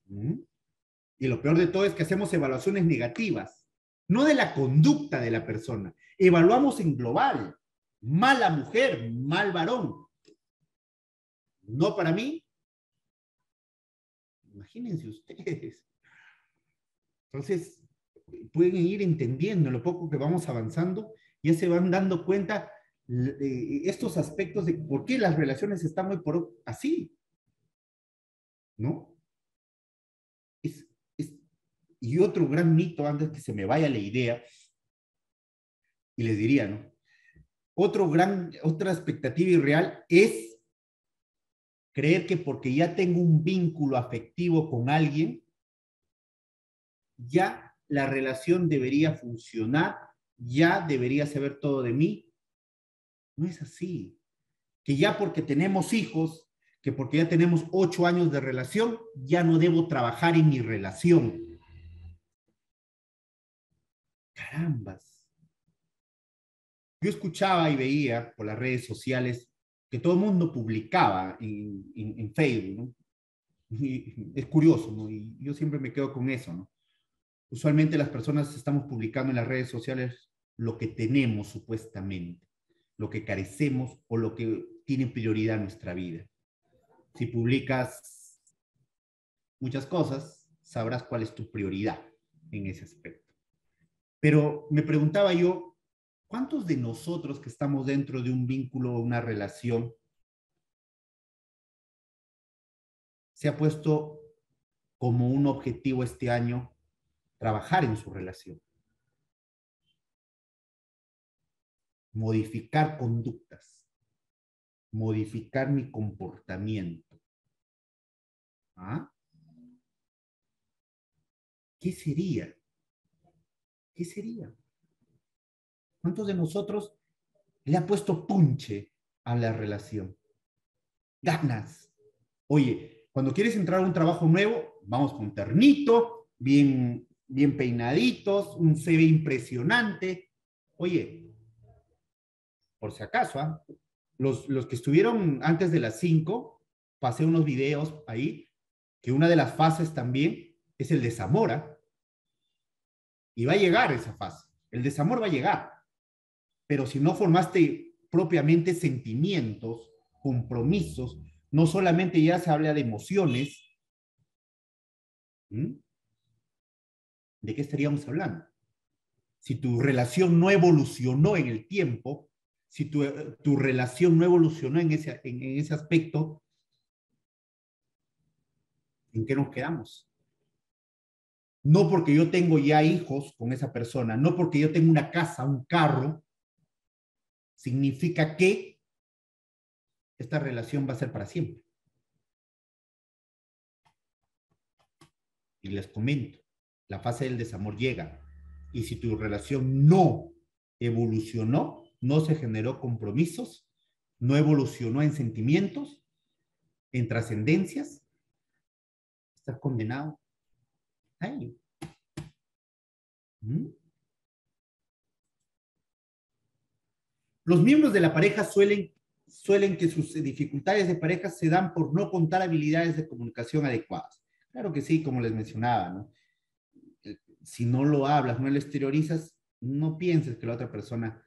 ¿Mm? Y lo peor de todo es que hacemos evaluaciones negativas no de la conducta de la persona. Evaluamos en global. Mala mujer, mal varón. No para mí. Imagínense ustedes. Entonces, pueden ir entendiendo en lo poco que vamos avanzando, ya se van dando cuenta de estos aspectos de por qué las relaciones están muy por así. ¿No? Y otro gran mito, antes que se me vaya la idea, y les diría, ¿no? Otro gran, otra expectativa irreal es creer que porque ya tengo un vínculo afectivo con alguien, ya la relación debería funcionar, ya debería saber todo de mí. No es así. Que ya porque tenemos hijos, que porque ya tenemos ocho años de relación, ya no debo trabajar en mi relación. Carambas. Yo escuchaba y veía por las redes sociales que todo el mundo publicaba en, Facebook, es curioso. Y yo siempre me quedo con eso. Usualmente las personas estamos publicando en las redes sociales lo que tenemos supuestamente, lo que carecemos o lo que tiene prioridad en nuestra vida. Si publicas muchas cosas, sabrás cuál es tu prioridad en ese aspecto. Pero me preguntaba yo, ¿cuántos de nosotros que estamos dentro de un vínculo o una relación se ha puesto como un objetivo este año trabajar en su relación? Modificar conductas, modificar mi comportamiento. ¿Ah? ¿Qué sería? ¿qué sería? ¿Cuántos de nosotros le ha puesto punche a la relación? Ganas. Oye, cuando quieres entrar a un trabajo nuevo, vamos con ternito, bien, bien peinaditos, un CV impresionante. Oye, por si acaso, ¿ah? los, los que estuvieron antes de las 5, pasé unos videos ahí, que una de las fases también es el de Zamora. Y va a llegar esa fase. El desamor va a llegar. Pero si no formaste propiamente sentimientos, compromisos, no solamente ya se habla de emociones, ¿de qué estaríamos hablando? Si tu relación no evolucionó en el tiempo, si tu, tu relación no evolucionó en ese, en ese aspecto, ¿en qué nos quedamos? no porque yo tengo ya hijos con esa persona, no porque yo tengo una casa, un carro, significa que esta relación va a ser para siempre. Y les comento, la fase del desamor llega. Y si tu relación no evolucionó, no se generó compromisos, no evolucionó en sentimientos, en trascendencias, estás condenado ¿Mm? Los miembros de la pareja suelen, suelen que sus dificultades de pareja se dan por no contar habilidades de comunicación adecuadas. Claro que sí, como les mencionaba, ¿no? Si no lo hablas, no lo exteriorizas, no pienses que la otra persona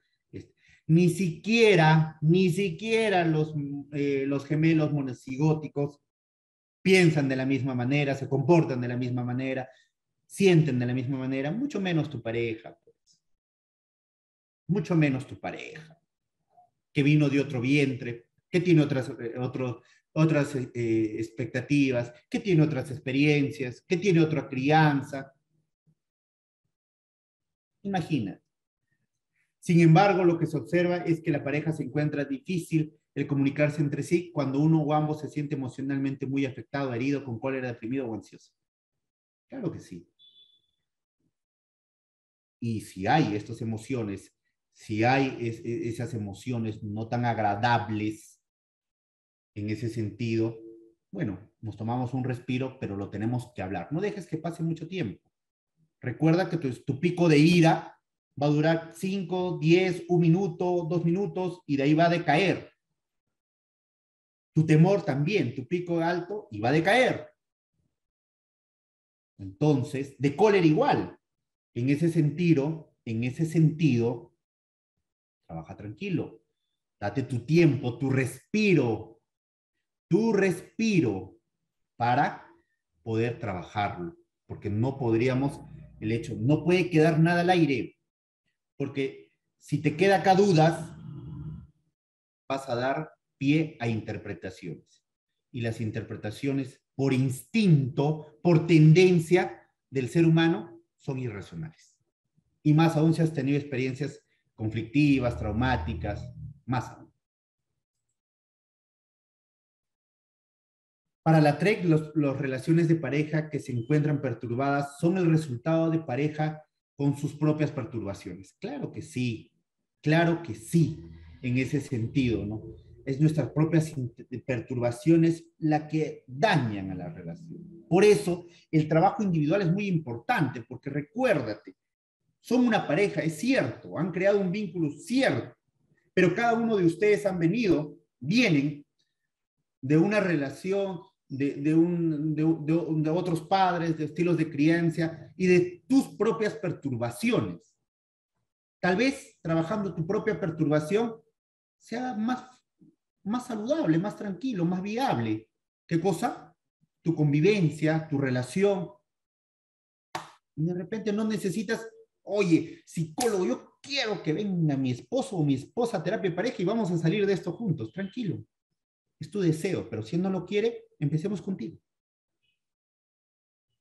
ni siquiera, ni siquiera los, eh, los gemelos monocigóticos piensan de la misma manera, se comportan de la misma manera, sienten de la misma manera, mucho menos tu pareja, pues. Mucho menos tu pareja, que vino de otro vientre, que tiene otras, eh, otras eh, expectativas, que tiene otras experiencias, que tiene otra crianza. Imagina. Sin embargo, lo que se observa es que la pareja se encuentra difícil el comunicarse entre sí cuando uno o ambos se siente emocionalmente muy afectado, herido, con cólera, deprimido o ansioso. Claro que sí. Y si hay estas emociones, si hay e, esas emociones no tan agradables en ese sentido, bueno, nos tomamos un respiro, pero lo tenemos que hablar. No dejes que pase mucho tiempo. Recuerda que tu pico de ira va a durar 5, 10, un minuto, dos minutos y de ahí va a decaer. Tu temor también, tu pico alto y va a decaer. Entonces, de cólera igual. En ese sentido, en ese sentido, trabaja tranquilo. Date tu tiempo, tu respiro, tu respiro para poder trabajarlo. Porque no podríamos, el hecho, no puede quedar nada al aire porque si te queda acá dudas, vas a dar pie a interpretaciones. Y las interpretaciones, por instinto, por tendencia del ser humano, son irracionales. Y más aún si has tenido experiencias conflictivas, traumáticas, más aún. Para la TREC, las relaciones de pareja que se encuentran perturbadas son el resultado de pareja con sus propias perturbaciones. Claro que sí, claro que sí, en ese sentido, ¿no? Es nuestras propias perturbaciones la que dañan a la relación. Por eso, el trabajo individual es muy importante, porque recuérdate, son una pareja, es cierto, han creado un vínculo, cierto, pero cada uno de ustedes han venido, vienen de una relación de, un, de, otros padres, de estilos de crianza y de tus propias perturbaciones. Tal vez trabajando tu propia perturbación sea más, más saludable, más tranquilo, más viable. ¿Qué cosa? Tu convivencia, tu relación. Y de repente no necesitas, oye, psicólogo, yo quiero que venga mi esposo o mi esposa a terapia de pareja y vamos a salir de esto juntos. Tranquilo. Es tu deseo, pero si no lo quiere, empecemos contigo.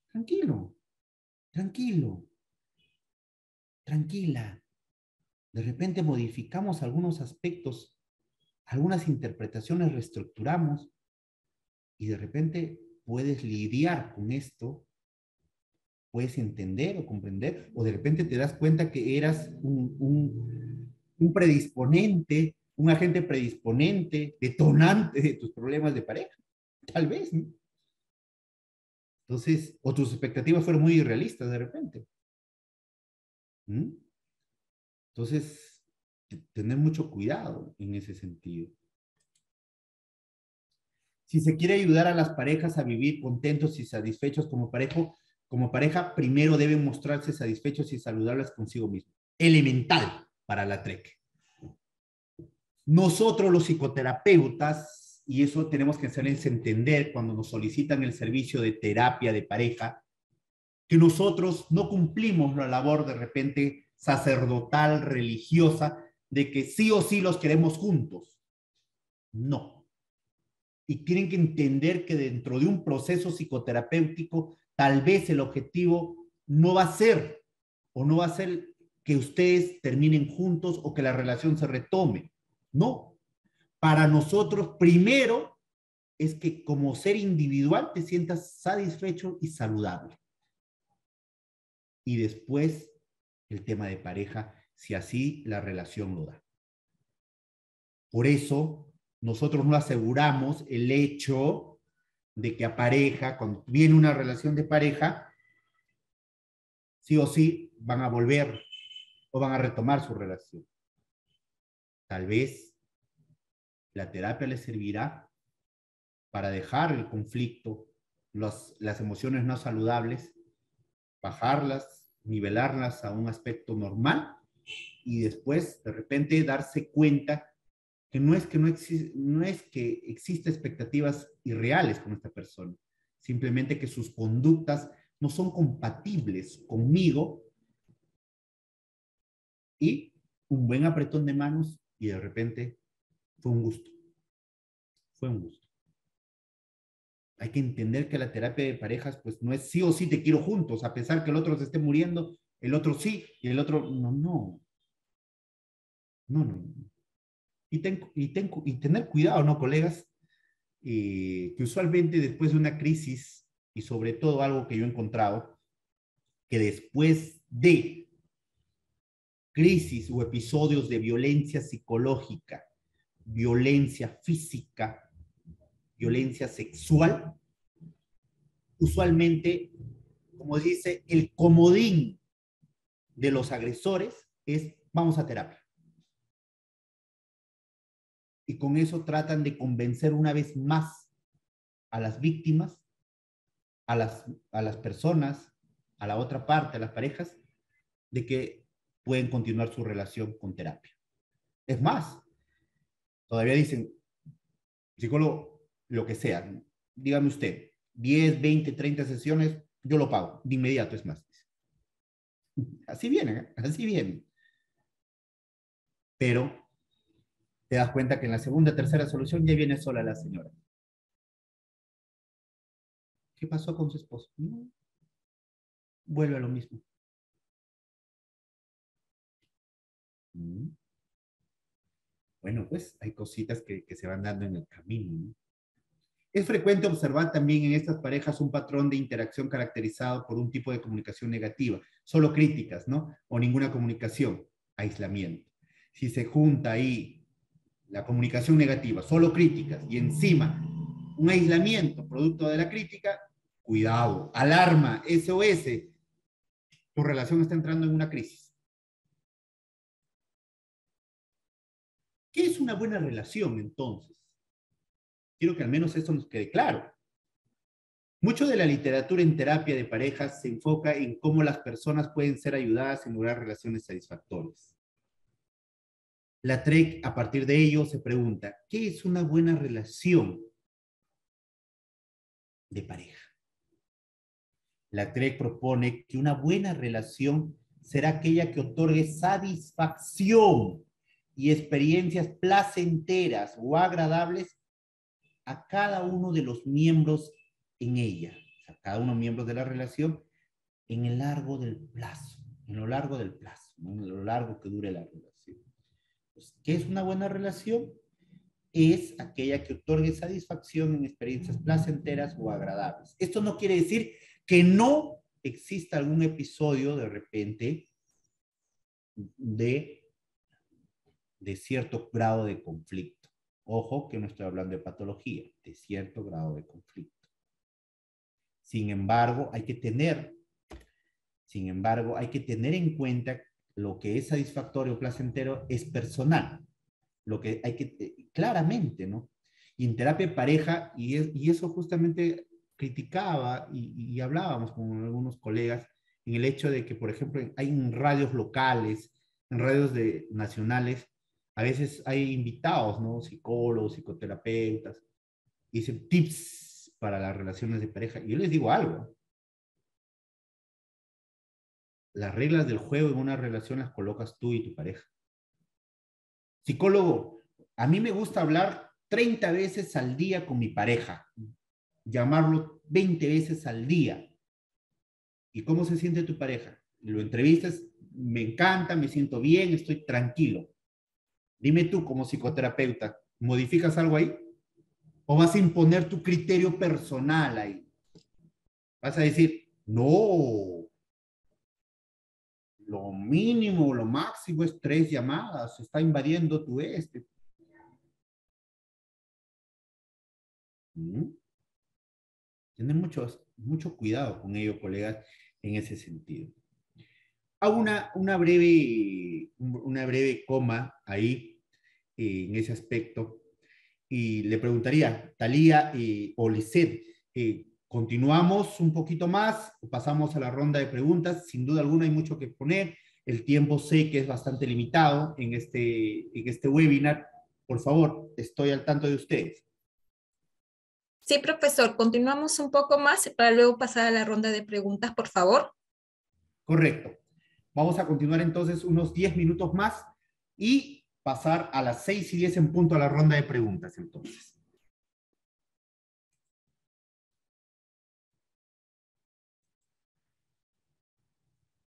Tranquilo, tranquilo, tranquila. De repente modificamos algunos aspectos, algunas interpretaciones reestructuramos y de repente puedes lidiar con esto, puedes entender o comprender, o de repente te das cuenta que eras un, un, predisponente un agente predisponente, detonante de tus problemas de pareja. Tal vez, ¿no? Entonces, o tus expectativas fueron muy irrealistas de repente. ¿Mm? Entonces, tener mucho cuidado en ese sentido. Si se quiere ayudar a las parejas a vivir contentos y satisfechos como pareja, como pareja, primero deben mostrarse satisfechos y saludables consigo mismos. Elemental para la TREC. Nosotros los psicoterapeutas, y eso tenemos que hacerles entender cuando nos solicitan el servicio de terapia de pareja, que nosotros no cumplimos la labor de repente sacerdotal, religiosa, de que sí o sí los queremos juntos. No. Y tienen que entender que dentro de un proceso psicoterapéutico, tal vez el objetivo no va a ser o no va a ser que ustedes terminen juntos o que la relación se retome. No. Para nosotros, primero, es que como ser individual te sientas satisfecho y saludable. Y después, el tema de pareja, si así la relación lo da. Por eso, nosotros no aseguramos el hecho de que a pareja, cuando viene una relación de pareja, sí o sí van a volver o van a retomar su relación. Tal vez la terapia le servirá para dejar el conflicto, las emociones no saludables, bajarlas, nivelarlas a un aspecto normal y después de repente darse cuenta que no es que no, no es que existe expectativas irreales con esta persona, simplemente que sus conductas no son compatibles conmigo y un buen apretón de manos y de repente fue un gusto. Fue un gusto. Hay que entender que la terapia de parejas pues no es sí o sí te quiero juntos, a pesar que el otro se esté muriendo, el otro sí y el otro no, no. No, no. Y, y, tener cuidado, ¿no, colegas? Eh, que usualmente después de una crisis, y sobre todo algo que yo he encontrado, que después de crisis o episodios de violencia psicológica, violencia física, violencia sexual, usualmente, como dice, el comodín de los agresores es vamos a terapia y con eso tratan de convencer una vez más a las víctimas, a las, a las personas, a la otra parte, a las parejas, de que pueden continuar su relación con terapia. Es más, todavía dicen, psicólogo, lo que sea, dígame usted, 10, 20, 30 sesiones, yo lo pago, de inmediato es más. Así viene, ¿eh? así viene. Pero te das cuenta que en la segunda, tercera solución ya viene sola la señora. ¿Qué pasó con su esposo? Vuelve a lo mismo. Mm. Bueno, pues hay cositas que, se van dando en el camino. Es frecuente observar también en estas parejas un patrón de interacción caracterizado por un tipo de comunicación negativa, solo críticas, ¿no? O ninguna comunicación, aislamiento. Si se junta ahí la comunicación negativa, solo críticas y encima un aislamiento producto de la crítica, cuidado, alarma, SOS, tu relación está entrando en una crisis. ¿Qué es una buena relación entonces? Quiero que al menos esto nos quede claro. Mucho de la literatura en terapia de parejas se enfoca en cómo las personas pueden ser ayudadas en lograr relaciones satisfactorias. La TREC, a partir de ello, se pregunta, ¿qué es una buena relación de pareja? La TREC propone que una buena relación será aquella que otorgue satisfacción y experiencias placenteras o agradables a cada uno de los miembros en ella, a cada uno de los miembros de la relación en el largo del plazo, en lo largo del plazo, en lo largo que dure la relación. Pues, ¿Qué es una buena relación? Es aquella que otorgue satisfacción en experiencias placenteras o agradables. Esto no quiere decir que no exista algún episodio de repente de, de cierto grado de conflicto. Ojo que no estoy hablando de patología, de cierto grado de conflicto. Sin embargo, hay que tener, sin embargo, hay que tener en cuenta lo que es satisfactorio o placentero es personal. Lo que hay que, eh, claramente, ¿no? Y en terapia de pareja, y, eso justamente criticaba y, hablábamos con algunos colegas en el hecho de que, por ejemplo, hay en radios locales, en radios de, nacionales, a veces hay invitados, ¿no? Psicólogos, psicoterapeutas, y dicen tips para las relaciones de pareja. Y yo les digo algo, las reglas del juego en una relación las colocas tú y tu pareja. Psicólogo, a mí me gusta hablar 30 veces al día con mi pareja, llamarlo 20 veces al día. ¿Y cómo se siente tu pareja? Lo entrevistas, me encanta, me siento bien, estoy tranquilo. Dime tú como psicoterapeuta, ¿modificas algo ahí? ¿O vas a imponer tu criterio personal ahí? Vas a decir, no, lo mínimo, lo máximo es tres llamadas, está invadiendo tu este. ¿Mm? Tener mucho, mucho cuidado con ello, colegas, en ese sentido. Hago una, una, breve, una breve coma ahí eh, en ese aspecto. Y le preguntaría, Talía eh, o Lisset, eh, ¿continuamos un poquito más pasamos a la ronda de preguntas? Sin duda alguna hay mucho que poner. El tiempo sé que es bastante limitado en este, en este webinar. Por favor, estoy al tanto de ustedes. Sí, profesor, continuamos un poco más para luego pasar a la ronda de preguntas, por favor. Correcto. Vamos a continuar entonces unos 10 minutos más y pasar a las 6 y 10 en punto a la ronda de preguntas entonces.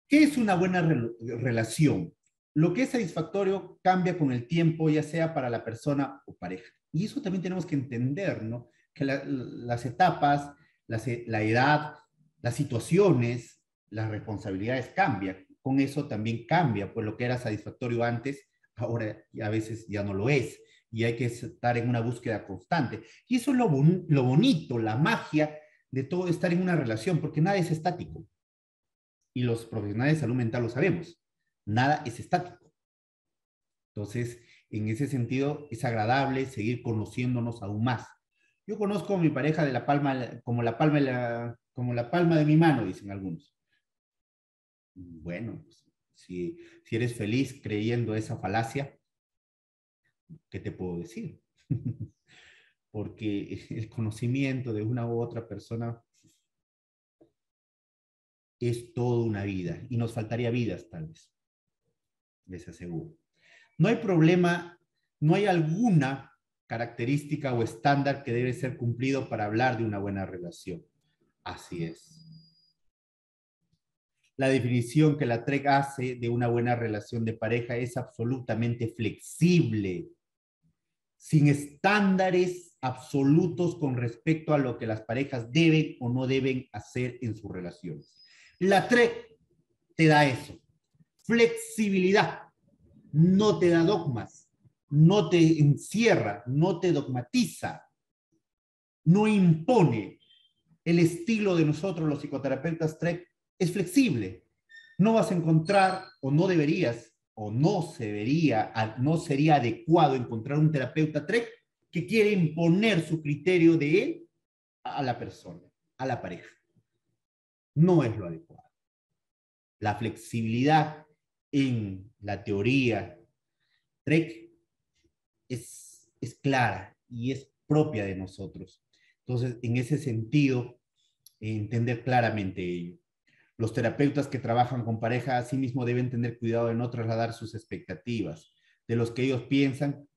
¿Qué es una buena relación? Lo que es satisfactorio cambia con el tiempo, ya sea para la persona o pareja. Y eso también tenemos que entender, ¿no? Que las etapas, la edad, las situaciones, las responsabilidades cambian. Con eso también cambia, pues lo que era satisfactorio antes, ahora a veces ya no lo es. Y hay que estar en una búsqueda constante. Y eso es lo bonito, la magia de todo estar en una relación, porque nada es estático. Y los profesionales de salud mental lo sabemos nada es estático. Entonces, en ese sentido, es agradable seguir conociéndonos aún más. Yo conozco a mi pareja de la palma, como la palma de, mi mano, dicen algunos. Bueno, pues, si eres feliz creyendo esa falacia, ¿qué te puedo decir? Porque el conocimiento de una u otra persona es toda una vida y nos faltaría vidas tal vez les aseguro. No hay problema, no hay alguna característica o estándar que debe ser cumplido para hablar de una buena relación. Así es. La definición que la TREC hace de una buena relación de pareja es absolutamente flexible, sin estándares absolutos con respecto a lo que las parejas deben o no deben hacer en sus relaciones. La TREC te da eso flexibilidad. No te da dogmas, no te encierra, no te dogmatiza, no impone. El estilo de nosotros, los psicoterapeutas TREC, es flexible. No vas a encontrar, o no deberías, o no se debería, no sería adecuado encontrar un terapeuta TREC que quiere imponer su criterio de él a la persona, a la pareja. No es lo adecuado. La flexibilidad en la teoría Trek es, es clara y es propia de nosotros. Entonces, en ese sentido, entender claramente ello. Los terapeutas que trabajan con pareja asimismo deben tener cuidado de no trasladar sus expectativas, de los que ellos piensan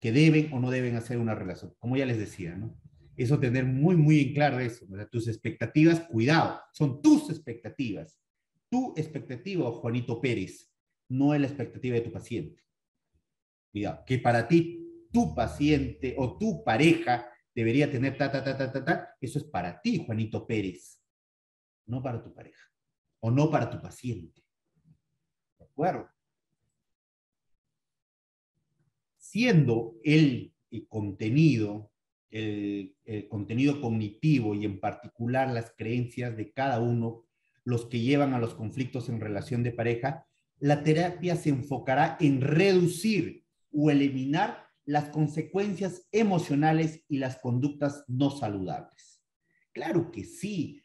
que deben o no deben hacer una relación. Como ya les decía, ¿no? Eso tener muy, muy en claro eso. Tus expectativas, cuidado, son tus expectativas. Tu expectativa, Juanito Pérez, no es la expectativa de tu paciente. Cuidado, que para ti, tu paciente o tu pareja debería tener ta, ta, ta, ta, ta, ta, eso es para ti, Juanito Pérez, no para tu pareja o no para tu paciente. ¿De acuerdo? Siendo el, el contenido, el, contenido cognitivo y en particular las creencias de cada uno los que llevan a los conflictos en relación de pareja, la terapia se enfocará en reducir o eliminar las consecuencias emocionales y las conductas no saludables. Claro que sí.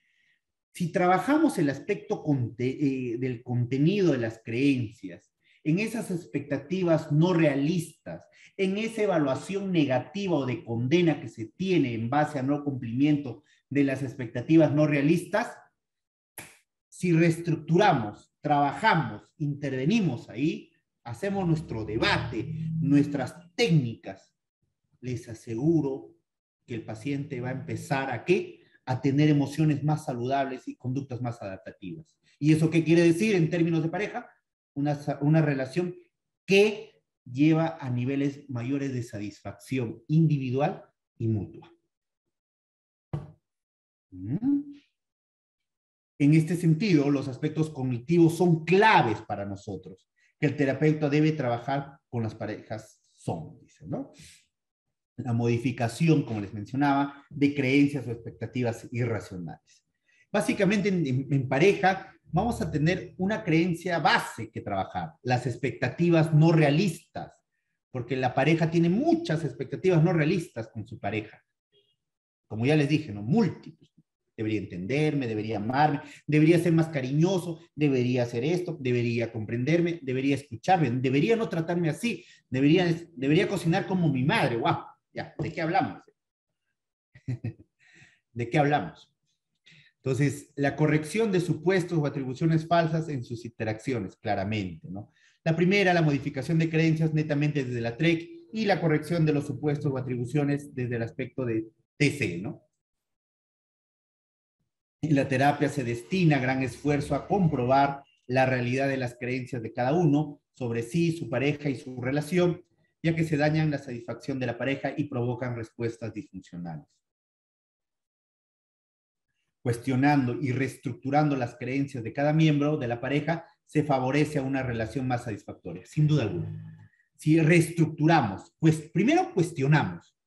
Si trabajamos el aspecto eh, del contenido de las creencias, en esas expectativas no realistas, en esa evaluación negativa o de condena que se tiene en base a no cumplimiento de las expectativas no realistas, si reestructuramos trabajamos, intervenimos ahí, hacemos nuestro debate, nuestras técnicas, les aseguro que el paciente va a empezar a qué? A tener emociones más saludables y conductas más adaptativas. ¿Y eso qué quiere decir en términos de pareja? Una, una relación que lleva a niveles mayores de satisfacción individual y mutua. ¿Mm? En este sentido, los aspectos cognitivos son claves para nosotros, que el terapeuta debe trabajar con las parejas son, dice, ¿no? La modificación, como les mencionaba, de creencias o expectativas irracionales. Básicamente, en, pareja, vamos a tener una creencia base que trabajar, las expectativas no realistas, porque la pareja tiene muchas expectativas no realistas con su pareja. Como ya les dije, ¿no? Múltiples. Debería entenderme, debería amarme, debería ser más cariñoso, debería hacer esto, debería comprenderme, debería escucharme, debería no tratarme así, debería, debería cocinar como mi madre. Ya, ¿de qué hablamos? ¿De qué hablamos? Entonces, la corrección de supuestos o atribuciones falsas en sus interacciones, claramente, ¿no? La primera, la modificación de creencias netamente desde la TREC y la corrección de los supuestos o atribuciones desde el aspecto de TC, ¿no? En la terapia se destina gran esfuerzo a comprobar la realidad de las creencias de cada uno sobre sí, su pareja y su relación, ya que se dañan la satisfacción de la pareja y provocan respuestas disfuncionales. Cuestionando y reestructurando las creencias de cada miembro de la pareja, se favorece a una relación más satisfactoria, sin duda alguna. Si reestructuramos, pues primero cuestionamos.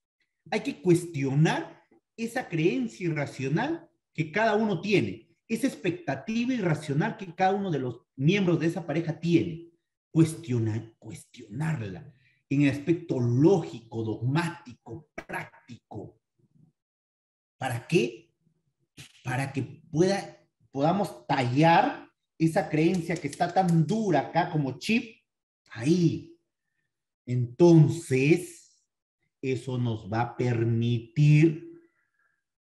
Hay que cuestionar esa creencia irracional que cada uno tiene, esa expectativa irracional que cada uno de los miembros de esa pareja tiene. Cuestionar, cuestionarla en el aspecto lógico, dogmático, práctico. ¿Para qué? Para que pueda, podamos tallar esa creencia que está tan dura acá como chip, ahí. Entonces, eso nos va a permitir,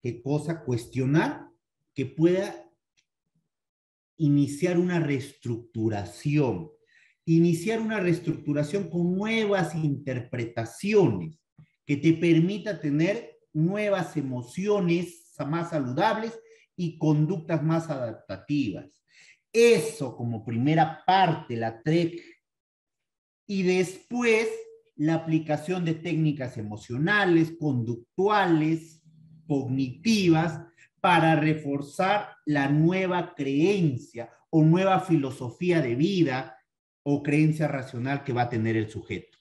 ¿qué cosa? Cuestionar que pueda iniciar una reestructuración, iniciar una reestructuración con nuevas interpretaciones que te permita tener nuevas emociones más saludables y conductas más adaptativas. Eso como primera parte, la TREC. Y después la aplicación de técnicas emocionales, conductuales, cognitivas, para reforzar la nueva creencia o nueva filosofía de vida o creencia racional que va a tener el sujeto.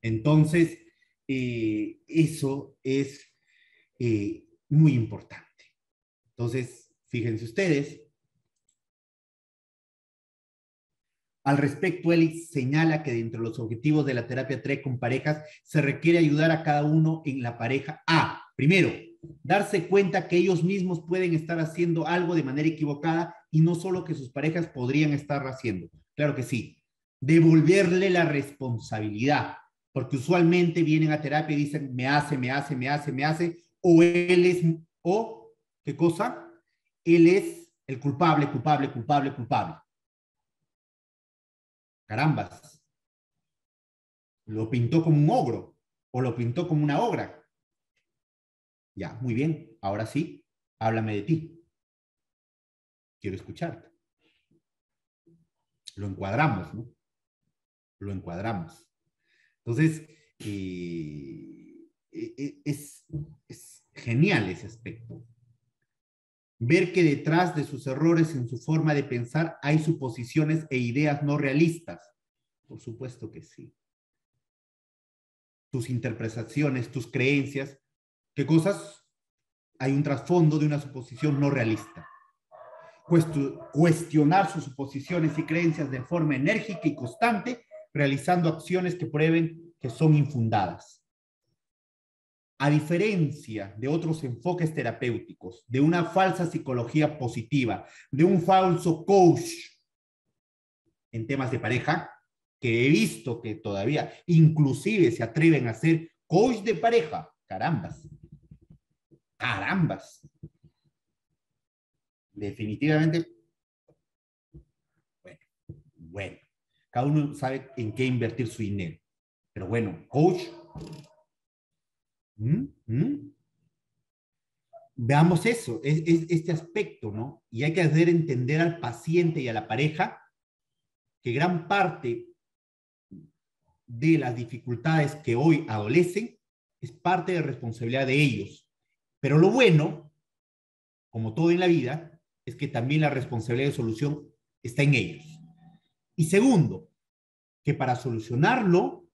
Entonces, eh, eso es eh, muy importante. Entonces, fíjense ustedes, Al respecto, él señala que dentro de los objetivos de la terapia TREC con parejas se requiere ayudar a cada uno en la pareja a, primero, darse cuenta que ellos mismos pueden estar haciendo algo de manera equivocada y no solo que sus parejas podrían estar haciendo. Claro que sí. Devolverle la responsabilidad, porque usualmente vienen a terapia y dicen, me hace, me hace, me hace, me hace, o él es, o, ¿qué cosa? Él es el culpable, culpable, culpable, culpable. Carambas. Lo pintó como un ogro o lo pintó como una obra. Ya, muy bien. Ahora sí, háblame de ti. Quiero escucharte. Lo encuadramos, ¿no? Lo encuadramos. Entonces, eh, es, es genial ese aspecto ver que detrás de sus errores en su forma de pensar hay suposiciones e ideas no realistas. Por supuesto que sí. Tus interpretaciones, tus creencias, ¿qué cosas? Hay un trasfondo de una suposición no realista. Cuestionar sus suposiciones y creencias de forma enérgica y constante, realizando acciones que prueben que son infundadas a diferencia de otros enfoques terapéuticos, de una falsa psicología positiva, de un falso coach en temas de pareja, que he visto que todavía inclusive se atreven a ser coach de pareja, carambas, carambas. Definitivamente, bueno, bueno, cada uno sabe en qué invertir su dinero, pero bueno, coach ¿Mm? ¿Mm? Veamos eso, es, este aspecto, ¿no? Y hay que hacer entender al paciente y a la pareja que gran parte de las dificultades que hoy adolecen es parte de responsabilidad de ellos. Pero lo bueno, como todo en la vida, es que también la responsabilidad de solución está en ellos. Y segundo, que para solucionarlo,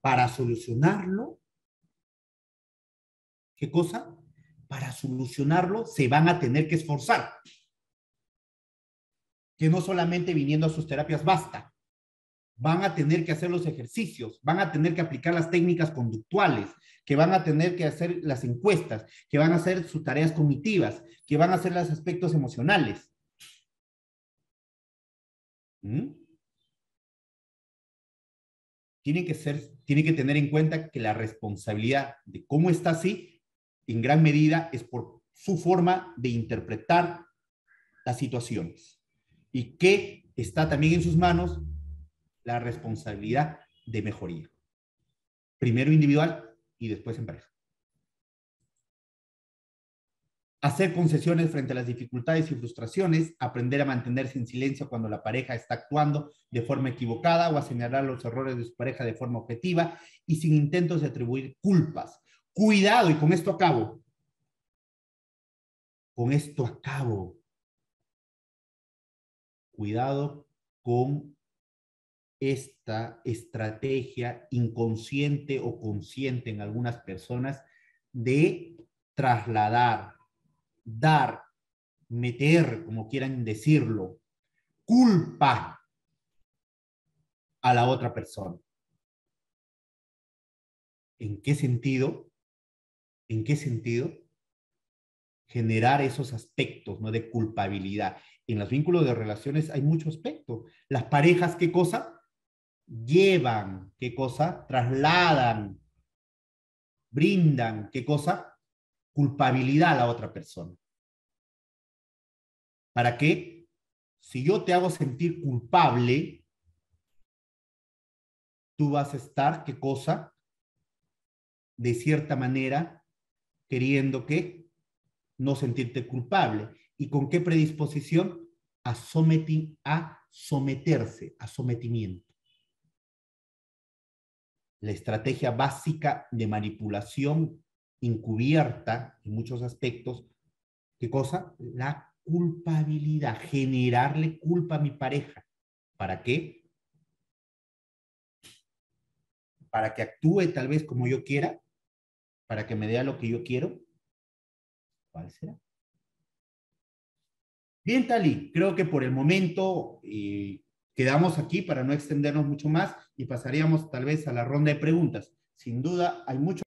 para solucionarlo, ¿Qué cosa? Para solucionarlo se van a tener que esforzar. Que no solamente viniendo a sus terapias basta. van a tener que hacer los ejercicios, van a tener que aplicar las técnicas conductuales, que van a tener que hacer las encuestas, que van a hacer sus tareas cognitivas, que van a hacer los aspectos emocionales. ¿Mm? Que, ser, tienen que tener en cuenta que la responsabilidad de cómo está así, en gran medida, es por su forma de interpretar las situaciones. Y que está también en sus manos la responsabilidad de mejoría. Primero individual y después en pareja. Hacer concesiones frente a las dificultades y frustraciones, aprender a mantenerse en silencio cuando la pareja está actuando de forma equivocada o a señalar los errores de su pareja de forma objetiva y sin intentos de atribuir culpas. Cuidado, y con esto acabo. Con esto acabo. Cuidado con esta estrategia inconsciente o consciente en algunas personas de trasladar, dar, meter, como quieran decirlo, culpa a la otra persona. ¿En qué sentido? ¿En qué sentido? Generar esos aspectos ¿no? de culpabilidad. En los vínculos de relaciones hay mucho aspecto. Las parejas, ¿qué cosa? llevan, ¿qué cosa? Trasladan, brindan, ¿qué cosa? Culpabilidad a la otra persona. ¿Para qué? Si yo te hago sentir culpable, tú vas a estar, ¿qué cosa? De cierta manera, queriendo que no sentirte culpable. ¿Y con qué predisposición? A, a someterse, a sometimiento la estrategia básica de manipulación encubierta en muchos aspectos. ¿Qué cosa? La culpabilidad, generarle culpa a mi pareja. ¿Para qué? Para que actúe tal vez como yo quiera, para que me dé lo que yo quiero. ¿Cuál será? Bien, Tali, creo que por el momento eh, Quedamos aquí para no extendernos mucho más y pasaríamos tal vez a la ronda de preguntas. Sin duda, hay mucho